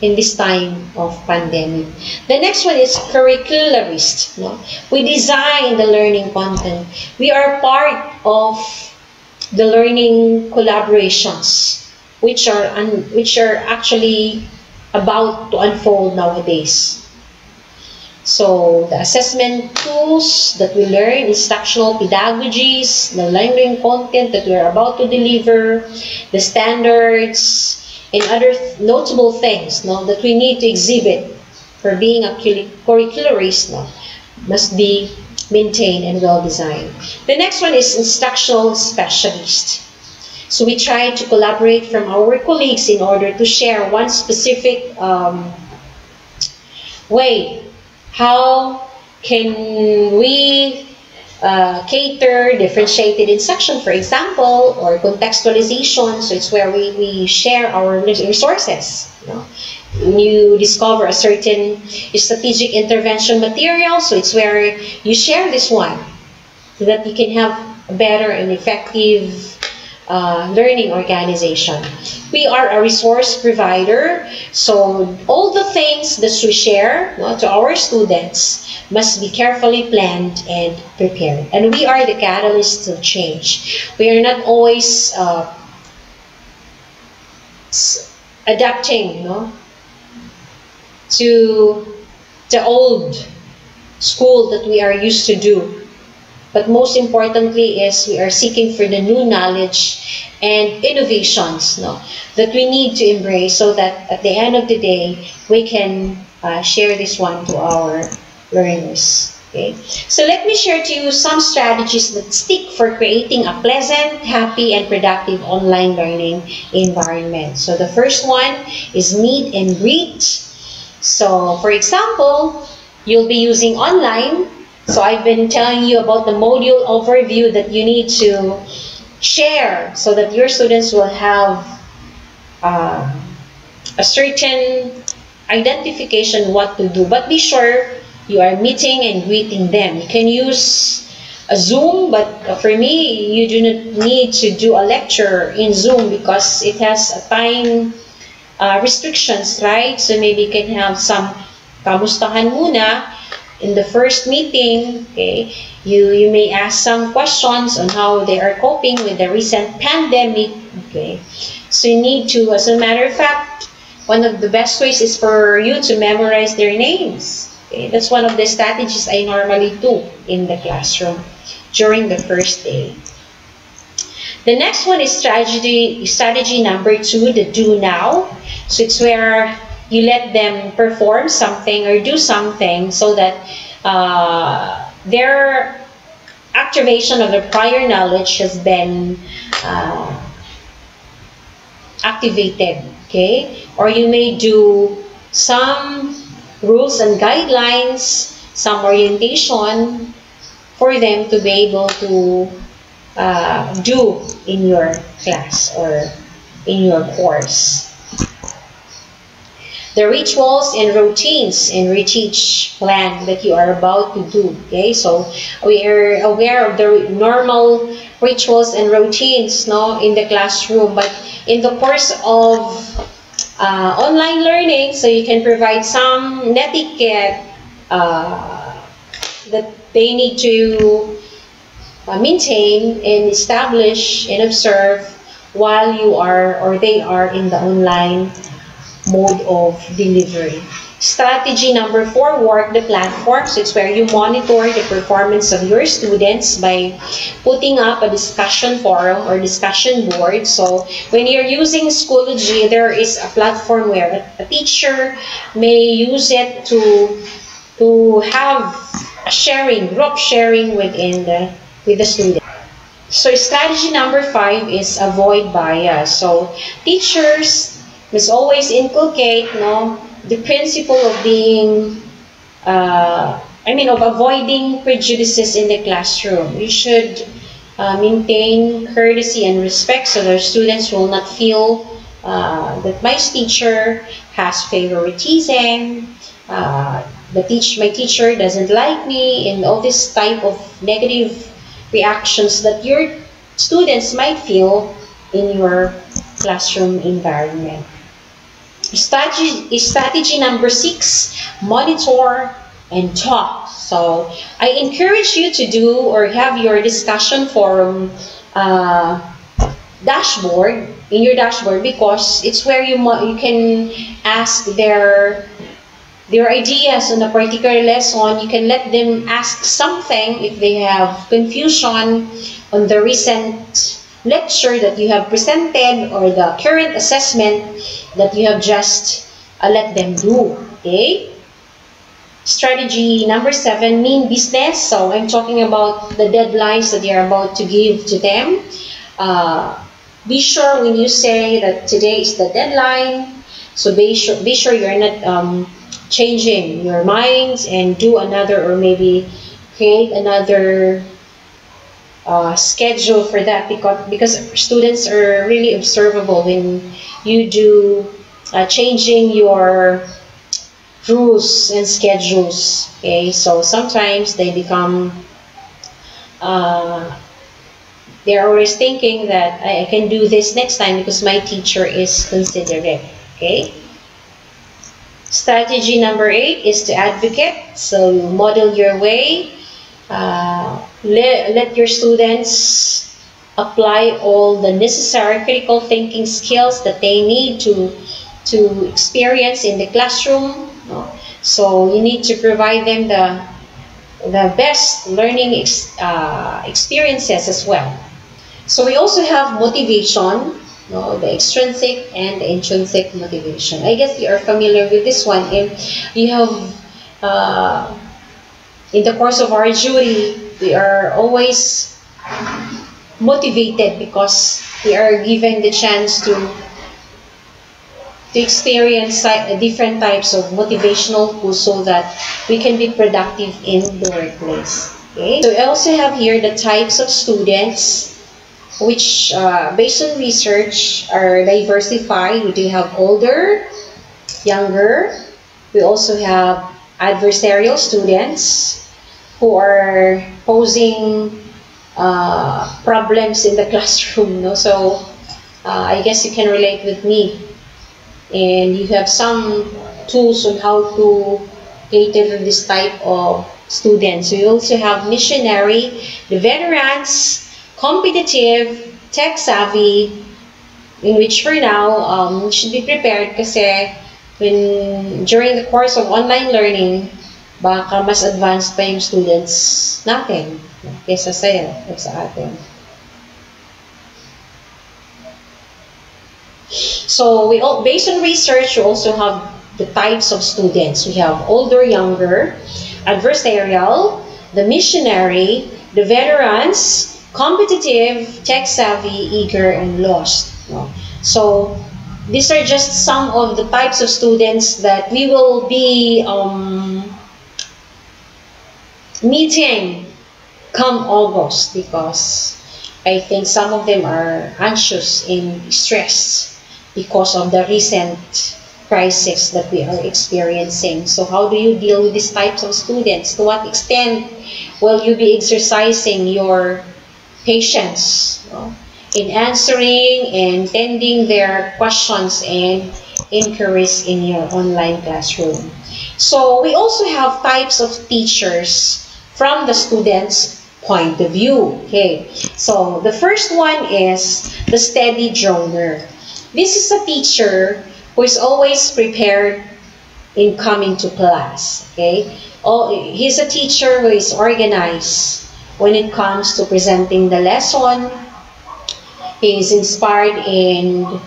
in this time of pandemic. The next one is curricularist. No? We design the learning content. We are part of the learning collaborations which are which are actually about to unfold nowadays. So the assessment tools that we learn, instructional pedagogies, the learning content that we are about to deliver, the standards, and other notable things no, that we need to exhibit for being a curricularist no, must be maintained and well designed. The next one is instructional specialist. So we try to collaborate from our colleagues in order to share one specific um, way. How can we uh, cater differentiated instruction, for example, or contextualization. So it's where we, we share our resources. You know? You discover a certain strategic intervention material, so it's where you share this one so that you can have a better and effective uh, learning organization. We are a resource provider, so all the things that we share well, to our students must be carefully planned and prepared. And we are the catalysts of change. We are not always uh, adapting no, to the old school that we are used to do but most importantly is we are seeking for the new knowledge and innovations no, that we need to embrace so that at the end of the day, we can uh, share this one to our learners. Okay, so let me share to you some strategies that stick for creating a pleasant, happy, and productive online learning environment. So the first one is meet and greet. So for example, you'll be using online so I've been telling you about the module overview that you need to share so that your students will have uh, a certain identification what to do. But be sure you are meeting and greeting them. You can use a Zoom, but for me, you do not need to do a lecture in Zoom because it has a time uh, restrictions, right? So maybe you can have some kamustahan muna in the first meeting, okay, you, you may ask some questions on how they are coping with the recent pandemic, okay. So you need to, as a matter of fact, one of the best ways is for you to memorize their names. Okay? That's one of the strategies I normally do in the classroom during the first day. The next one is strategy, strategy number two, the do now. So it's where you let them perform something or do something so that uh, their activation of the prior knowledge has been uh, activated okay or you may do some rules and guidelines some orientation for them to be able to uh, do in your class or in your course the rituals and routines in reteach plan that you are about to do. Okay, so we are aware of the normal rituals and routines no, in the classroom, but in the course of uh, online learning, so you can provide some etiquette uh, that they need to uh, maintain and establish and observe while you are or they are in the online mode of delivery. Strategy number four, work the platforms. It's where you monitor the performance of your students by putting up a discussion forum or discussion board. So when you're using Schoology, there is a platform where a teacher may use it to to have a sharing, group sharing within the with the student. So strategy number five is avoid bias. So teachers must always inculcate no the principle of being, uh, I mean, of avoiding prejudices in the classroom. You should uh, maintain courtesy and respect so that students will not feel uh, that my teacher has favoritism, uh, the teach my teacher doesn't like me, and all this type of negative reactions that your students might feel in your classroom environment. Strategy, strategy number six, monitor and talk. So I encourage you to do or have your discussion forum uh, dashboard in your dashboard because it's where you you can ask their their ideas on a particular lesson. You can let them ask something if they have confusion on the recent lecture that you have presented or the current assessment that you have just uh, let them do. Okay? Strategy number seven, mean business. So I'm talking about the deadlines that you're about to give to them. Uh, be sure when you say that today is the deadline, so be sure, be sure you're not um, changing your minds and do another or maybe create another uh, schedule for that because because students are really observable when you do uh, changing your rules and schedules okay? So sometimes they become uh, they're always thinking that I, can do this next time because my teacher is considerate okay strategy number eight is to advocate. So model your way. Uh, let, let your students apply all the necessary critical thinking skills that they need to to experience in the classroom. So you need to provide them the the best learning ex, uh, experiences as well. So we also have motivation no, the extrinsic and the intrinsic motivation i guess you are familiar with this one if you have uh, in the course of our duty, we are always motivated because we are given the chance to to experience different types of motivational tools so that we can be productive in the workplace. Okay. So we also have here the types of students which uh, based on research are diversified. We do have older, younger. We also have adversarial students who are posing uh, problems in the classroom. No? So uh, I guess you can relate with me. And you have some tools on how to cater to this type of students. We also have missionary, the veterans, competitive, tech savvy, in which for now, um, should be prepared kasi when during the course of online learning, baka mas advanced pa yung students natin kesa sa'yo o sa atin. So, we all, based on research, you also have the types of students. We have older, younger, adversarial, the missionary, the veterans, competitive, tech-savvy, eager, and lost. So, these are just some of the types of students that we will be um, meeting come August because I think some of them are anxious and stressed because of the recent crisis that we are experiencing. So how do you deal with these types of students? To what extent will you be exercising your patience no? in answering and tending their questions and inquiries in your online classroom? So we also have types of teachers from the student's point of view. Okay, so the first one is the steady droner. This is a teacher who is always prepared in coming to class. Okay, oh, he's a teacher who is organized when it comes to presenting the lesson. He is inspired in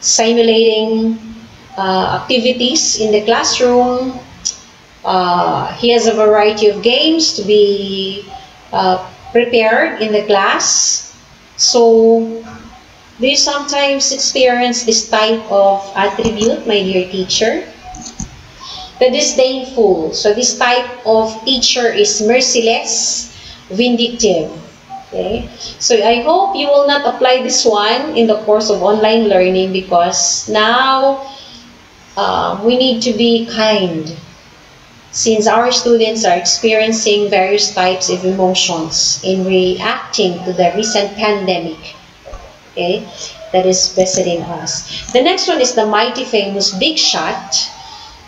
simulating uh, activities in the classroom. Uh, he has a variety of games to be uh, prepared in the class. So, do you sometimes experience this type of attribute, my dear teacher? The disdainful. So, this type of teacher is merciless, vindictive. Okay? So, I hope you will not apply this one in the course of online learning because now uh, we need to be kind since our students are experiencing various types of emotions in reacting to the recent pandemic okay, that is visiting us. The next one is the mighty famous big shot.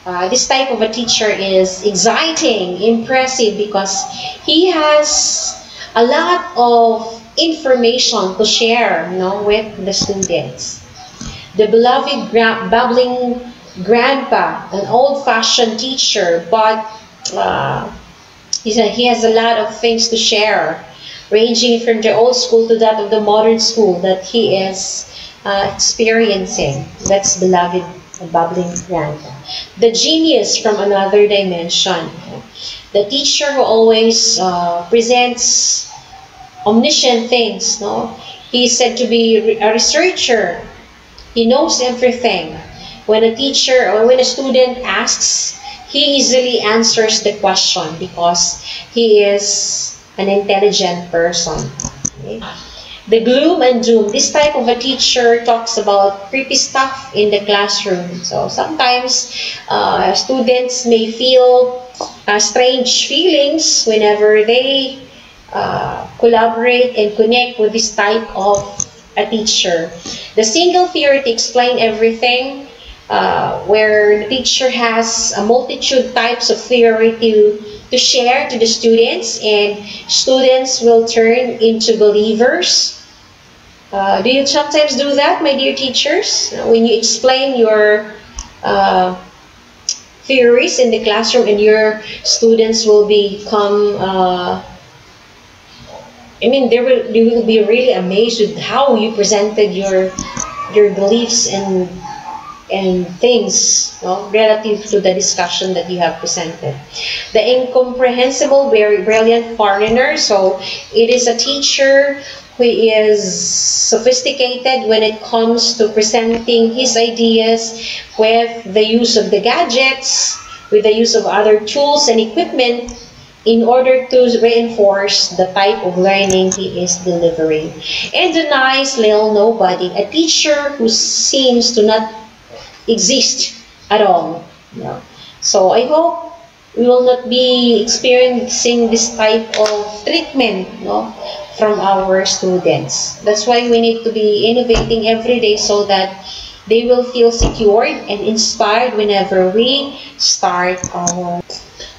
Uh, this type of a teacher is exciting, impressive because he has a lot of information to share you know, with the students. The beloved bubbling grandpa, an old-fashioned teacher, but uh, he has a lot of things to share, ranging from the old school to that of the modern school that he is uh, experiencing. That's beloved bubbling grandpa. The genius from another dimension. The teacher who always uh, presents omniscient things. No, he's said to be a researcher. He knows everything. When a teacher or when a student asks, he easily answers the question because he is an intelligent person. Okay? The gloom and doom. This type of a teacher talks about creepy stuff in the classroom. So sometimes uh, students may feel uh, strange feelings whenever they uh, collaborate and connect with this type of a teacher. The single theory to explain everything uh, where the teacher has a multitude types of theory to, to share to the students and students will turn into believers. Uh, do you sometimes do that, my dear teachers? When you explain your uh, theories in the classroom and your students will become uh, I mean, they will, they will be really amazed with how you presented your your beliefs and and things no, relative to the discussion that you have presented. The incomprehensible, very brilliant foreigner. So it is a teacher who is sophisticated when it comes to presenting his ideas with the use of the gadgets, with the use of other tools and equipment in order to reinforce the type of learning he is delivering. And the nice little nobody, a teacher who seems to not exist at all. Yeah. So I hope we will not be experiencing this type of treatment no, from our students. That's why we need to be innovating every day so that they will feel secured and inspired whenever we start our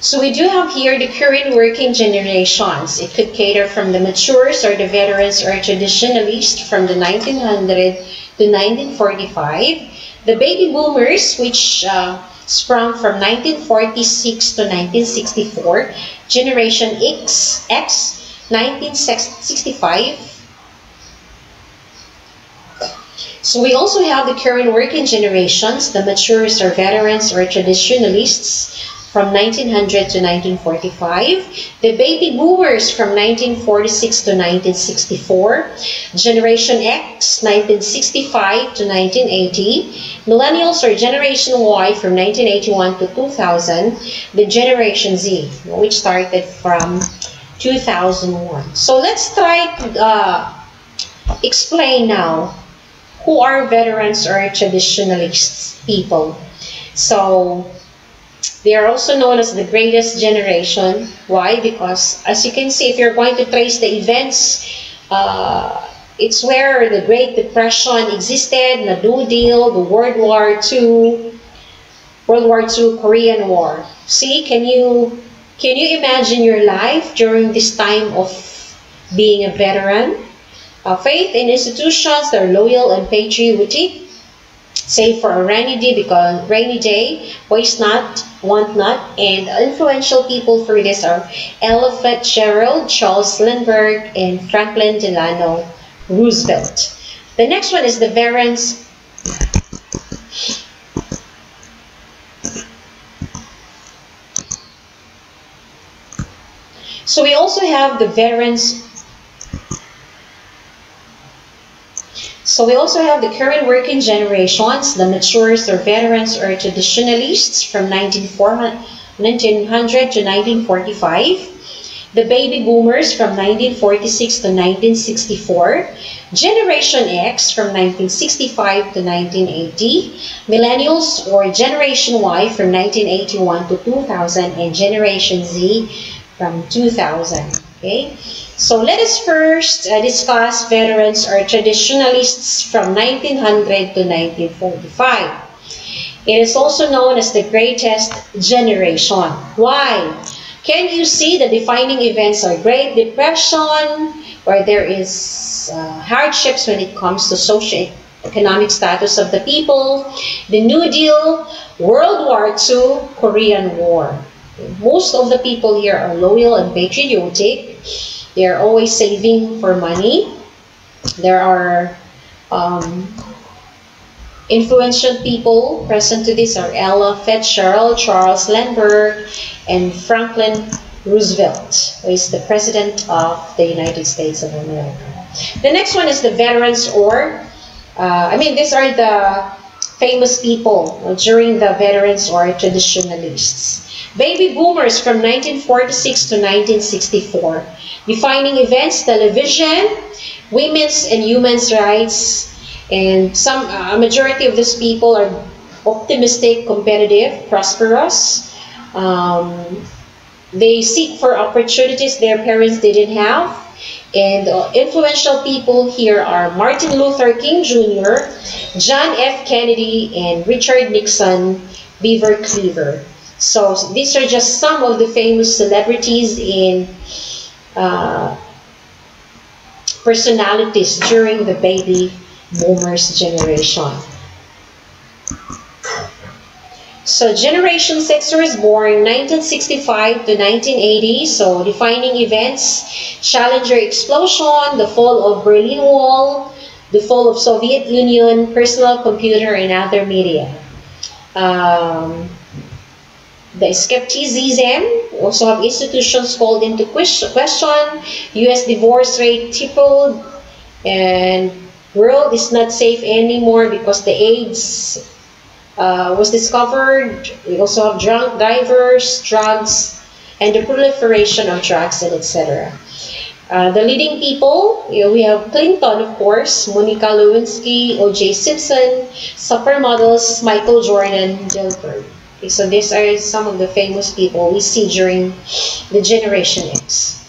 so we do have here the current working generations. It could cater from the matures or the veterans or traditionalists from the 1900 to 1945 the baby boomers, which uh, sprung from 1946 to 1964, Generation X, X 1965. So we also have the current working generations, the matures or veterans or traditionalists, from 1900 to 1945, the baby boomers from 1946 to 1964, Generation X 1965 to 1980, millennials or Generation Y from 1981 to 2000, the Generation Z, which started from 2001. So let's try to uh, explain now who are veterans or traditionalists people. So they are also known as the greatest generation. Why? Because as you can see, if you're going to trace the events, uh, it's where the Great Depression existed, the New Deal, the World War II, World War II, Korean War. See, can you can you imagine your life during this time of being a veteran? Uh, faith in institutions that are loyal and patriotic, save for a rainy day because rainy day, waste not, want not, and influential people for this are Ella Fitzgerald, Charles Lindbergh, and Franklin Delano Roosevelt. The next one is the Veterans So we also have the veterans. So we also have the current working generations, the matures or veterans or traditionalists from 1900 to 1945 the baby boomers from 1946 to 1964, Generation X from 1965 to 1980, Millennials or Generation Y from 1981 to 2000, and Generation Z from 2000. Okay, so let us first uh, discuss veterans or traditionalists from 1900 to 1945. It is also known as the greatest generation. Why? Can you see the defining events are Great Depression, where there is uh, hardships when it comes to social economic status of the people, the New Deal, World War II, Korean War. Most of the people here are loyal and patriotic. They are always saving for money. There are um, Influential people present to this are Ella Fitzgerald, Charles Lindbergh, and Franklin Roosevelt, who is the President of the United States of America. The next one is the veterans or, uh, I mean, these are the famous people during the veterans or traditionalists. Baby boomers from 1946 to 1964. Defining events, television, women's and human's rights, and some, a majority of these people are optimistic, competitive, prosperous. Um, they seek for opportunities their parents didn't have. And uh, influential people here are Martin Luther King Jr., John F. Kennedy, and Richard Nixon Beaver Cleaver. So these are just some of the famous celebrities in uh, personalities during the baby boomers generation. So Generation Sixer is born 1965 to 1980. So defining events, Challenger explosion, the fall of Berlin Wall, the fall of Soviet Union, personal computer, and other media. Um, the skepticism, also have institutions called into question, U.S. divorce rate tripled, and world is not safe anymore because the AIDS uh, was discovered. We also have drunk divers, drugs, and the proliferation of drugs and etc. Uh, the leading people, you know, we have Clinton, of course, Monica Lewinsky, O.J. Simpson, supermodels, Michael Jordan, Dilbert. Okay, so these are some of the famous people we see during the Generation X.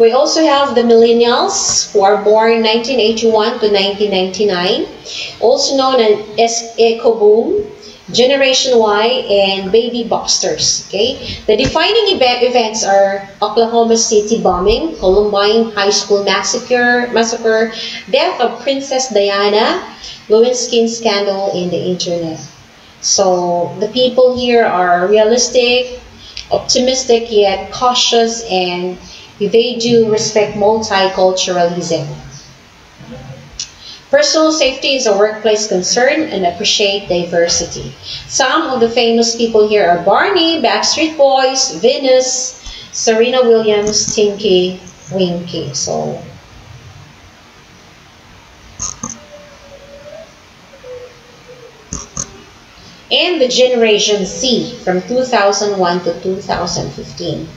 We also have the millennials who are born 1981 to 1999, also known as Echo Boom, Generation Y, and Baby Busters. Okay, the defining event events are Oklahoma City bombing, Columbine High School massacre, massacre, death of Princess Diana, Lewinsky scandal in the internet. So the people here are realistic, optimistic yet cautious and they do respect multiculturalism. Personal safety is a workplace concern and appreciate diversity. Some of the famous people here are Barney, Backstreet Boys, Venus, Serena Williams, Tinky, Winky. So and the Generation Z from 2001 to 2015.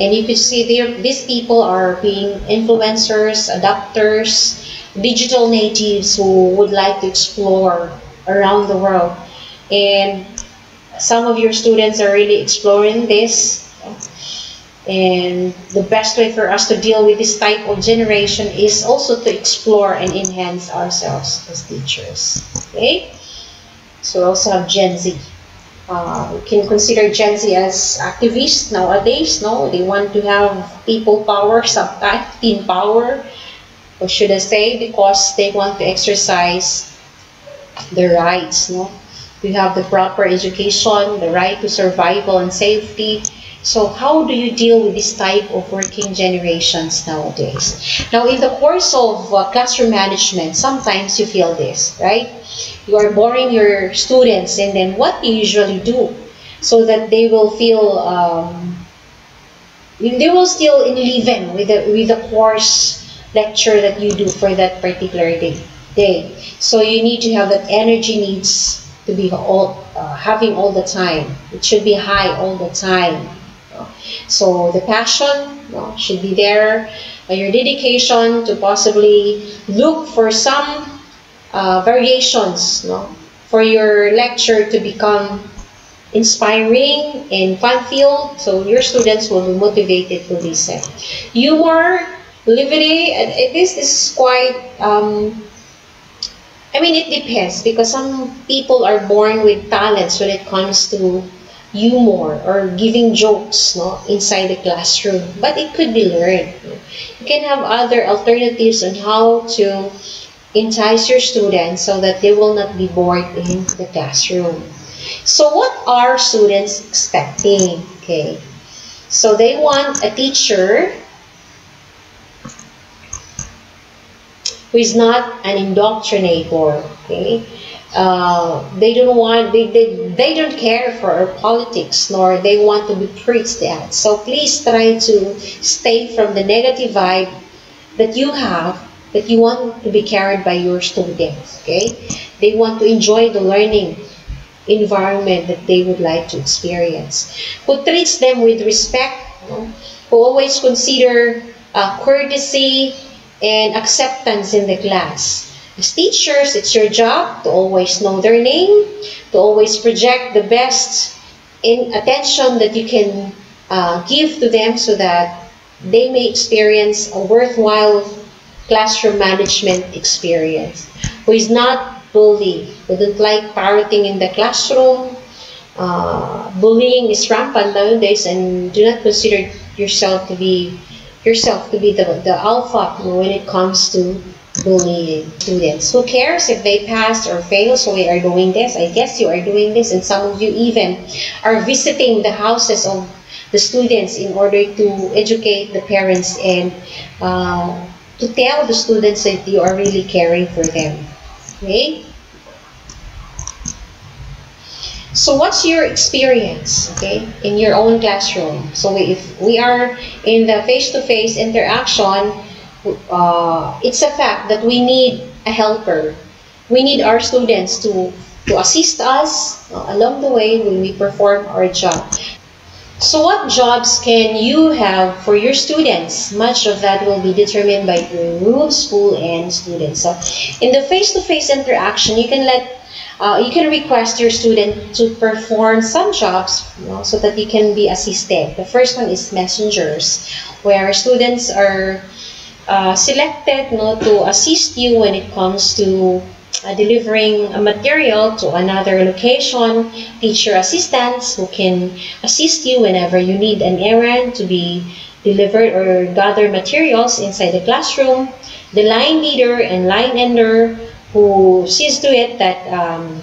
And you can see there, these people are being influencers, adapters, digital natives who would like to explore around the world. And some of your students are really exploring this. And the best way for us to deal with this type of generation is also to explore and enhance ourselves as teachers. Okay? So we also have Gen Z. Uh, we can consider Gen Z as activists nowadays. No, they want to have people power, sometimes teen power, should I say because they want to exercise their rights, no? You have the proper education, the right to survival and safety. So how do you deal with this type of working generations nowadays? Now, in the course of uh, classroom management, sometimes you feel this, right? You are boring your students, and then what you usually do so that they will feel um, they will still enliven with the with the course lecture that you do for that particular day. day. So you need to have that energy needs to be all, uh, having all the time. It should be high all the time. So the passion should be there. Uh, your dedication to possibly look for some uh, variations for your lecture to become inspiring and fun-filled. So your students will be motivated to listen. You levity, and this is quite um, I mean, it depends because some people are born with talents when it comes to humor or giving jokes no, inside the classroom. But it could be learned. You can have other alternatives on how to entice your students so that they will not be bored in the classroom. So what are students expecting? Okay. So they want a teacher who is not an indoctrinator. Okay, uh, they don't want they, they they don't care for politics nor they want to be preached at. So please try to stay from the negative vibe that you have that you want to be carried by your students. Okay, they want to enjoy the learning environment that they would like to experience. Who treats them with respect, who always consider uh, courtesy and acceptance in the class. As teachers, it's your job to always know their name, to always project the best in attention that you can uh, give to them so that they may experience a worthwhile classroom management experience. Who is not bully, who don't like parroting in the classroom. Uh, bullying is rampant nowadays and do not consider yourself to be yourself to be the, the alpha when it comes to bullying students. Who cares if they pass or fail? So we are doing this. I guess you are doing this, and some of you even are visiting the houses of the students in order to educate the parents and uh, to tell the students that you are really caring for them. Okay? So what's your experience, okay, in your own classroom? So if we are in the face-to-face -face interaction, uh, it's a fact that we need a helper. We need our students to, to assist us uh, along the way when we perform our job. So what jobs can you have for your students? Much of that will be determined by your room, school, and students. So in the face-to-face -face interaction, you can let uh, you can request your student to perform some jobs you know, so that you can be assisted. The first one is messengers, where students are uh, selected you know, to assist you when it comes to uh, delivering a material to another location, teacher assistants who can assist you whenever you need an errand to be delivered or gather materials inside the classroom, the line leader and line ender who sees to it that um,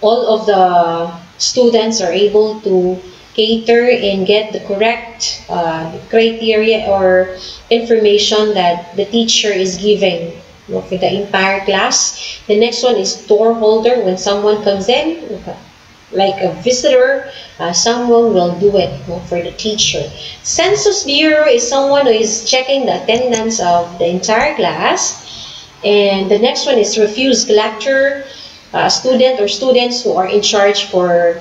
all of the students are able to cater and get the correct uh, criteria or information that the teacher is giving you know, for the entire class. The next one is door holder. When someone comes in, like a visitor, uh, someone will do it you know, for the teacher. Census Bureau is someone who is checking the attendance of the entire class. And the next one is refuse collector, uh, student or students who are in charge for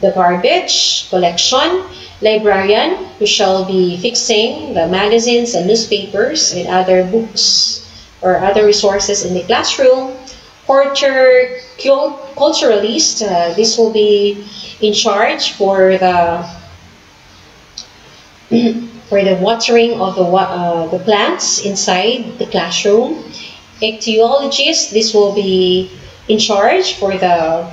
the garbage collection, librarian who shall be fixing the magazines and newspapers and other books or other resources in the classroom, porter, culturalist, uh, this will be in charge for the for the watering of the, uh, the plants inside the classroom ichthyologist. This will be in charge for the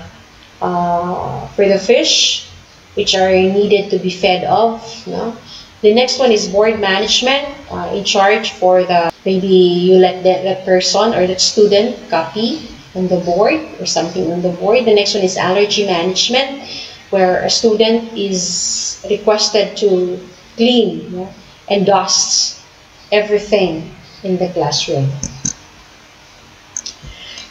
uh, for the fish which are needed to be fed off. No? The next one is board management, uh, in charge for the, maybe you let that, that person or that student copy on the board or something on the board. The next one is allergy management, where a student is requested to clean yeah, and dust everything in the classroom.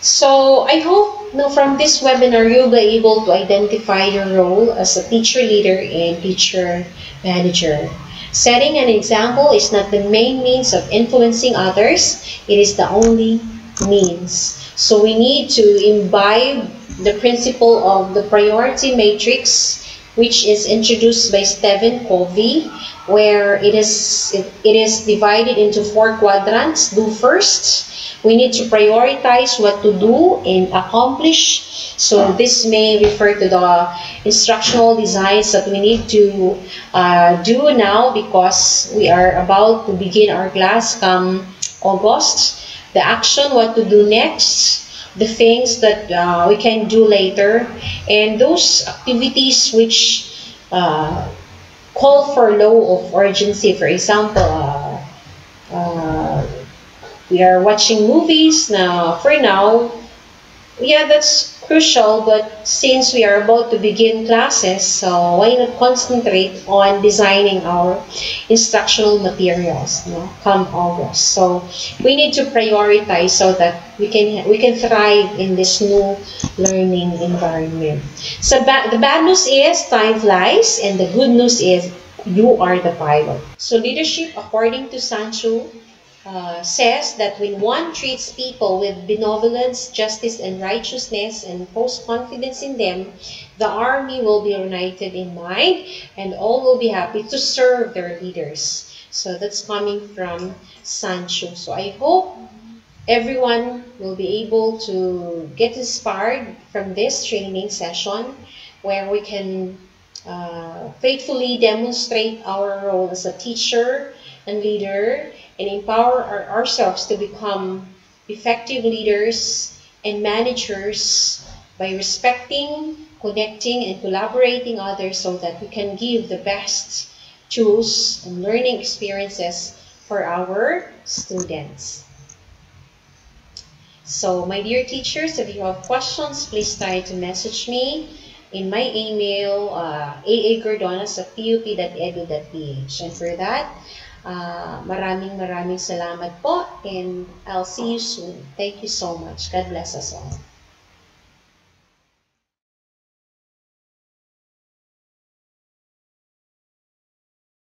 So I hope from this webinar you'll be able to identify your role as a teacher leader and teacher manager. Setting an example is not the main means of influencing others, it is the only means. So we need to imbibe the principle of the priority matrix, which is introduced by Stephen Covey, where it is, it, it is divided into four quadrants. Do first, we need to prioritize what to do and accomplish. So this may refer to the instructional designs that we need to uh, do now because we are about to begin our class come August. The action, what to do next, the things that uh, we can do later, and those activities which uh, call for low of urgency. For example, uh, uh, we are watching movies now. For now, yeah, that's crucial, but since we are about to begin classes, so why not concentrate on designing our instructional materials know, come August. So we need to prioritize so that we can we can thrive in this new learning environment. So ba the bad news is time flies, and the good news is you are the pilot. So leadership, according to Sun Tzu, uh, says that when one treats people with benevolence, justice, and righteousness and posts confidence in them, the army will be united in mind and all will be happy to serve their leaders. So that's coming from Sun Tzu. So I hope everyone will be able to get inspired from this training session where we can uh, faithfully demonstrate our role as a teacher and leader and empower our, ourselves to become effective leaders and managers by respecting, connecting, and collaborating others so that we can give the best tools and learning experiences for our students. So, my dear teachers, if you have questions, please try to message me in my email, uh, aagordonas at pup.edu.ph. And for that, Uh, maraming maraming salamat po and I'll see you soon. Thank you so much. God bless us all.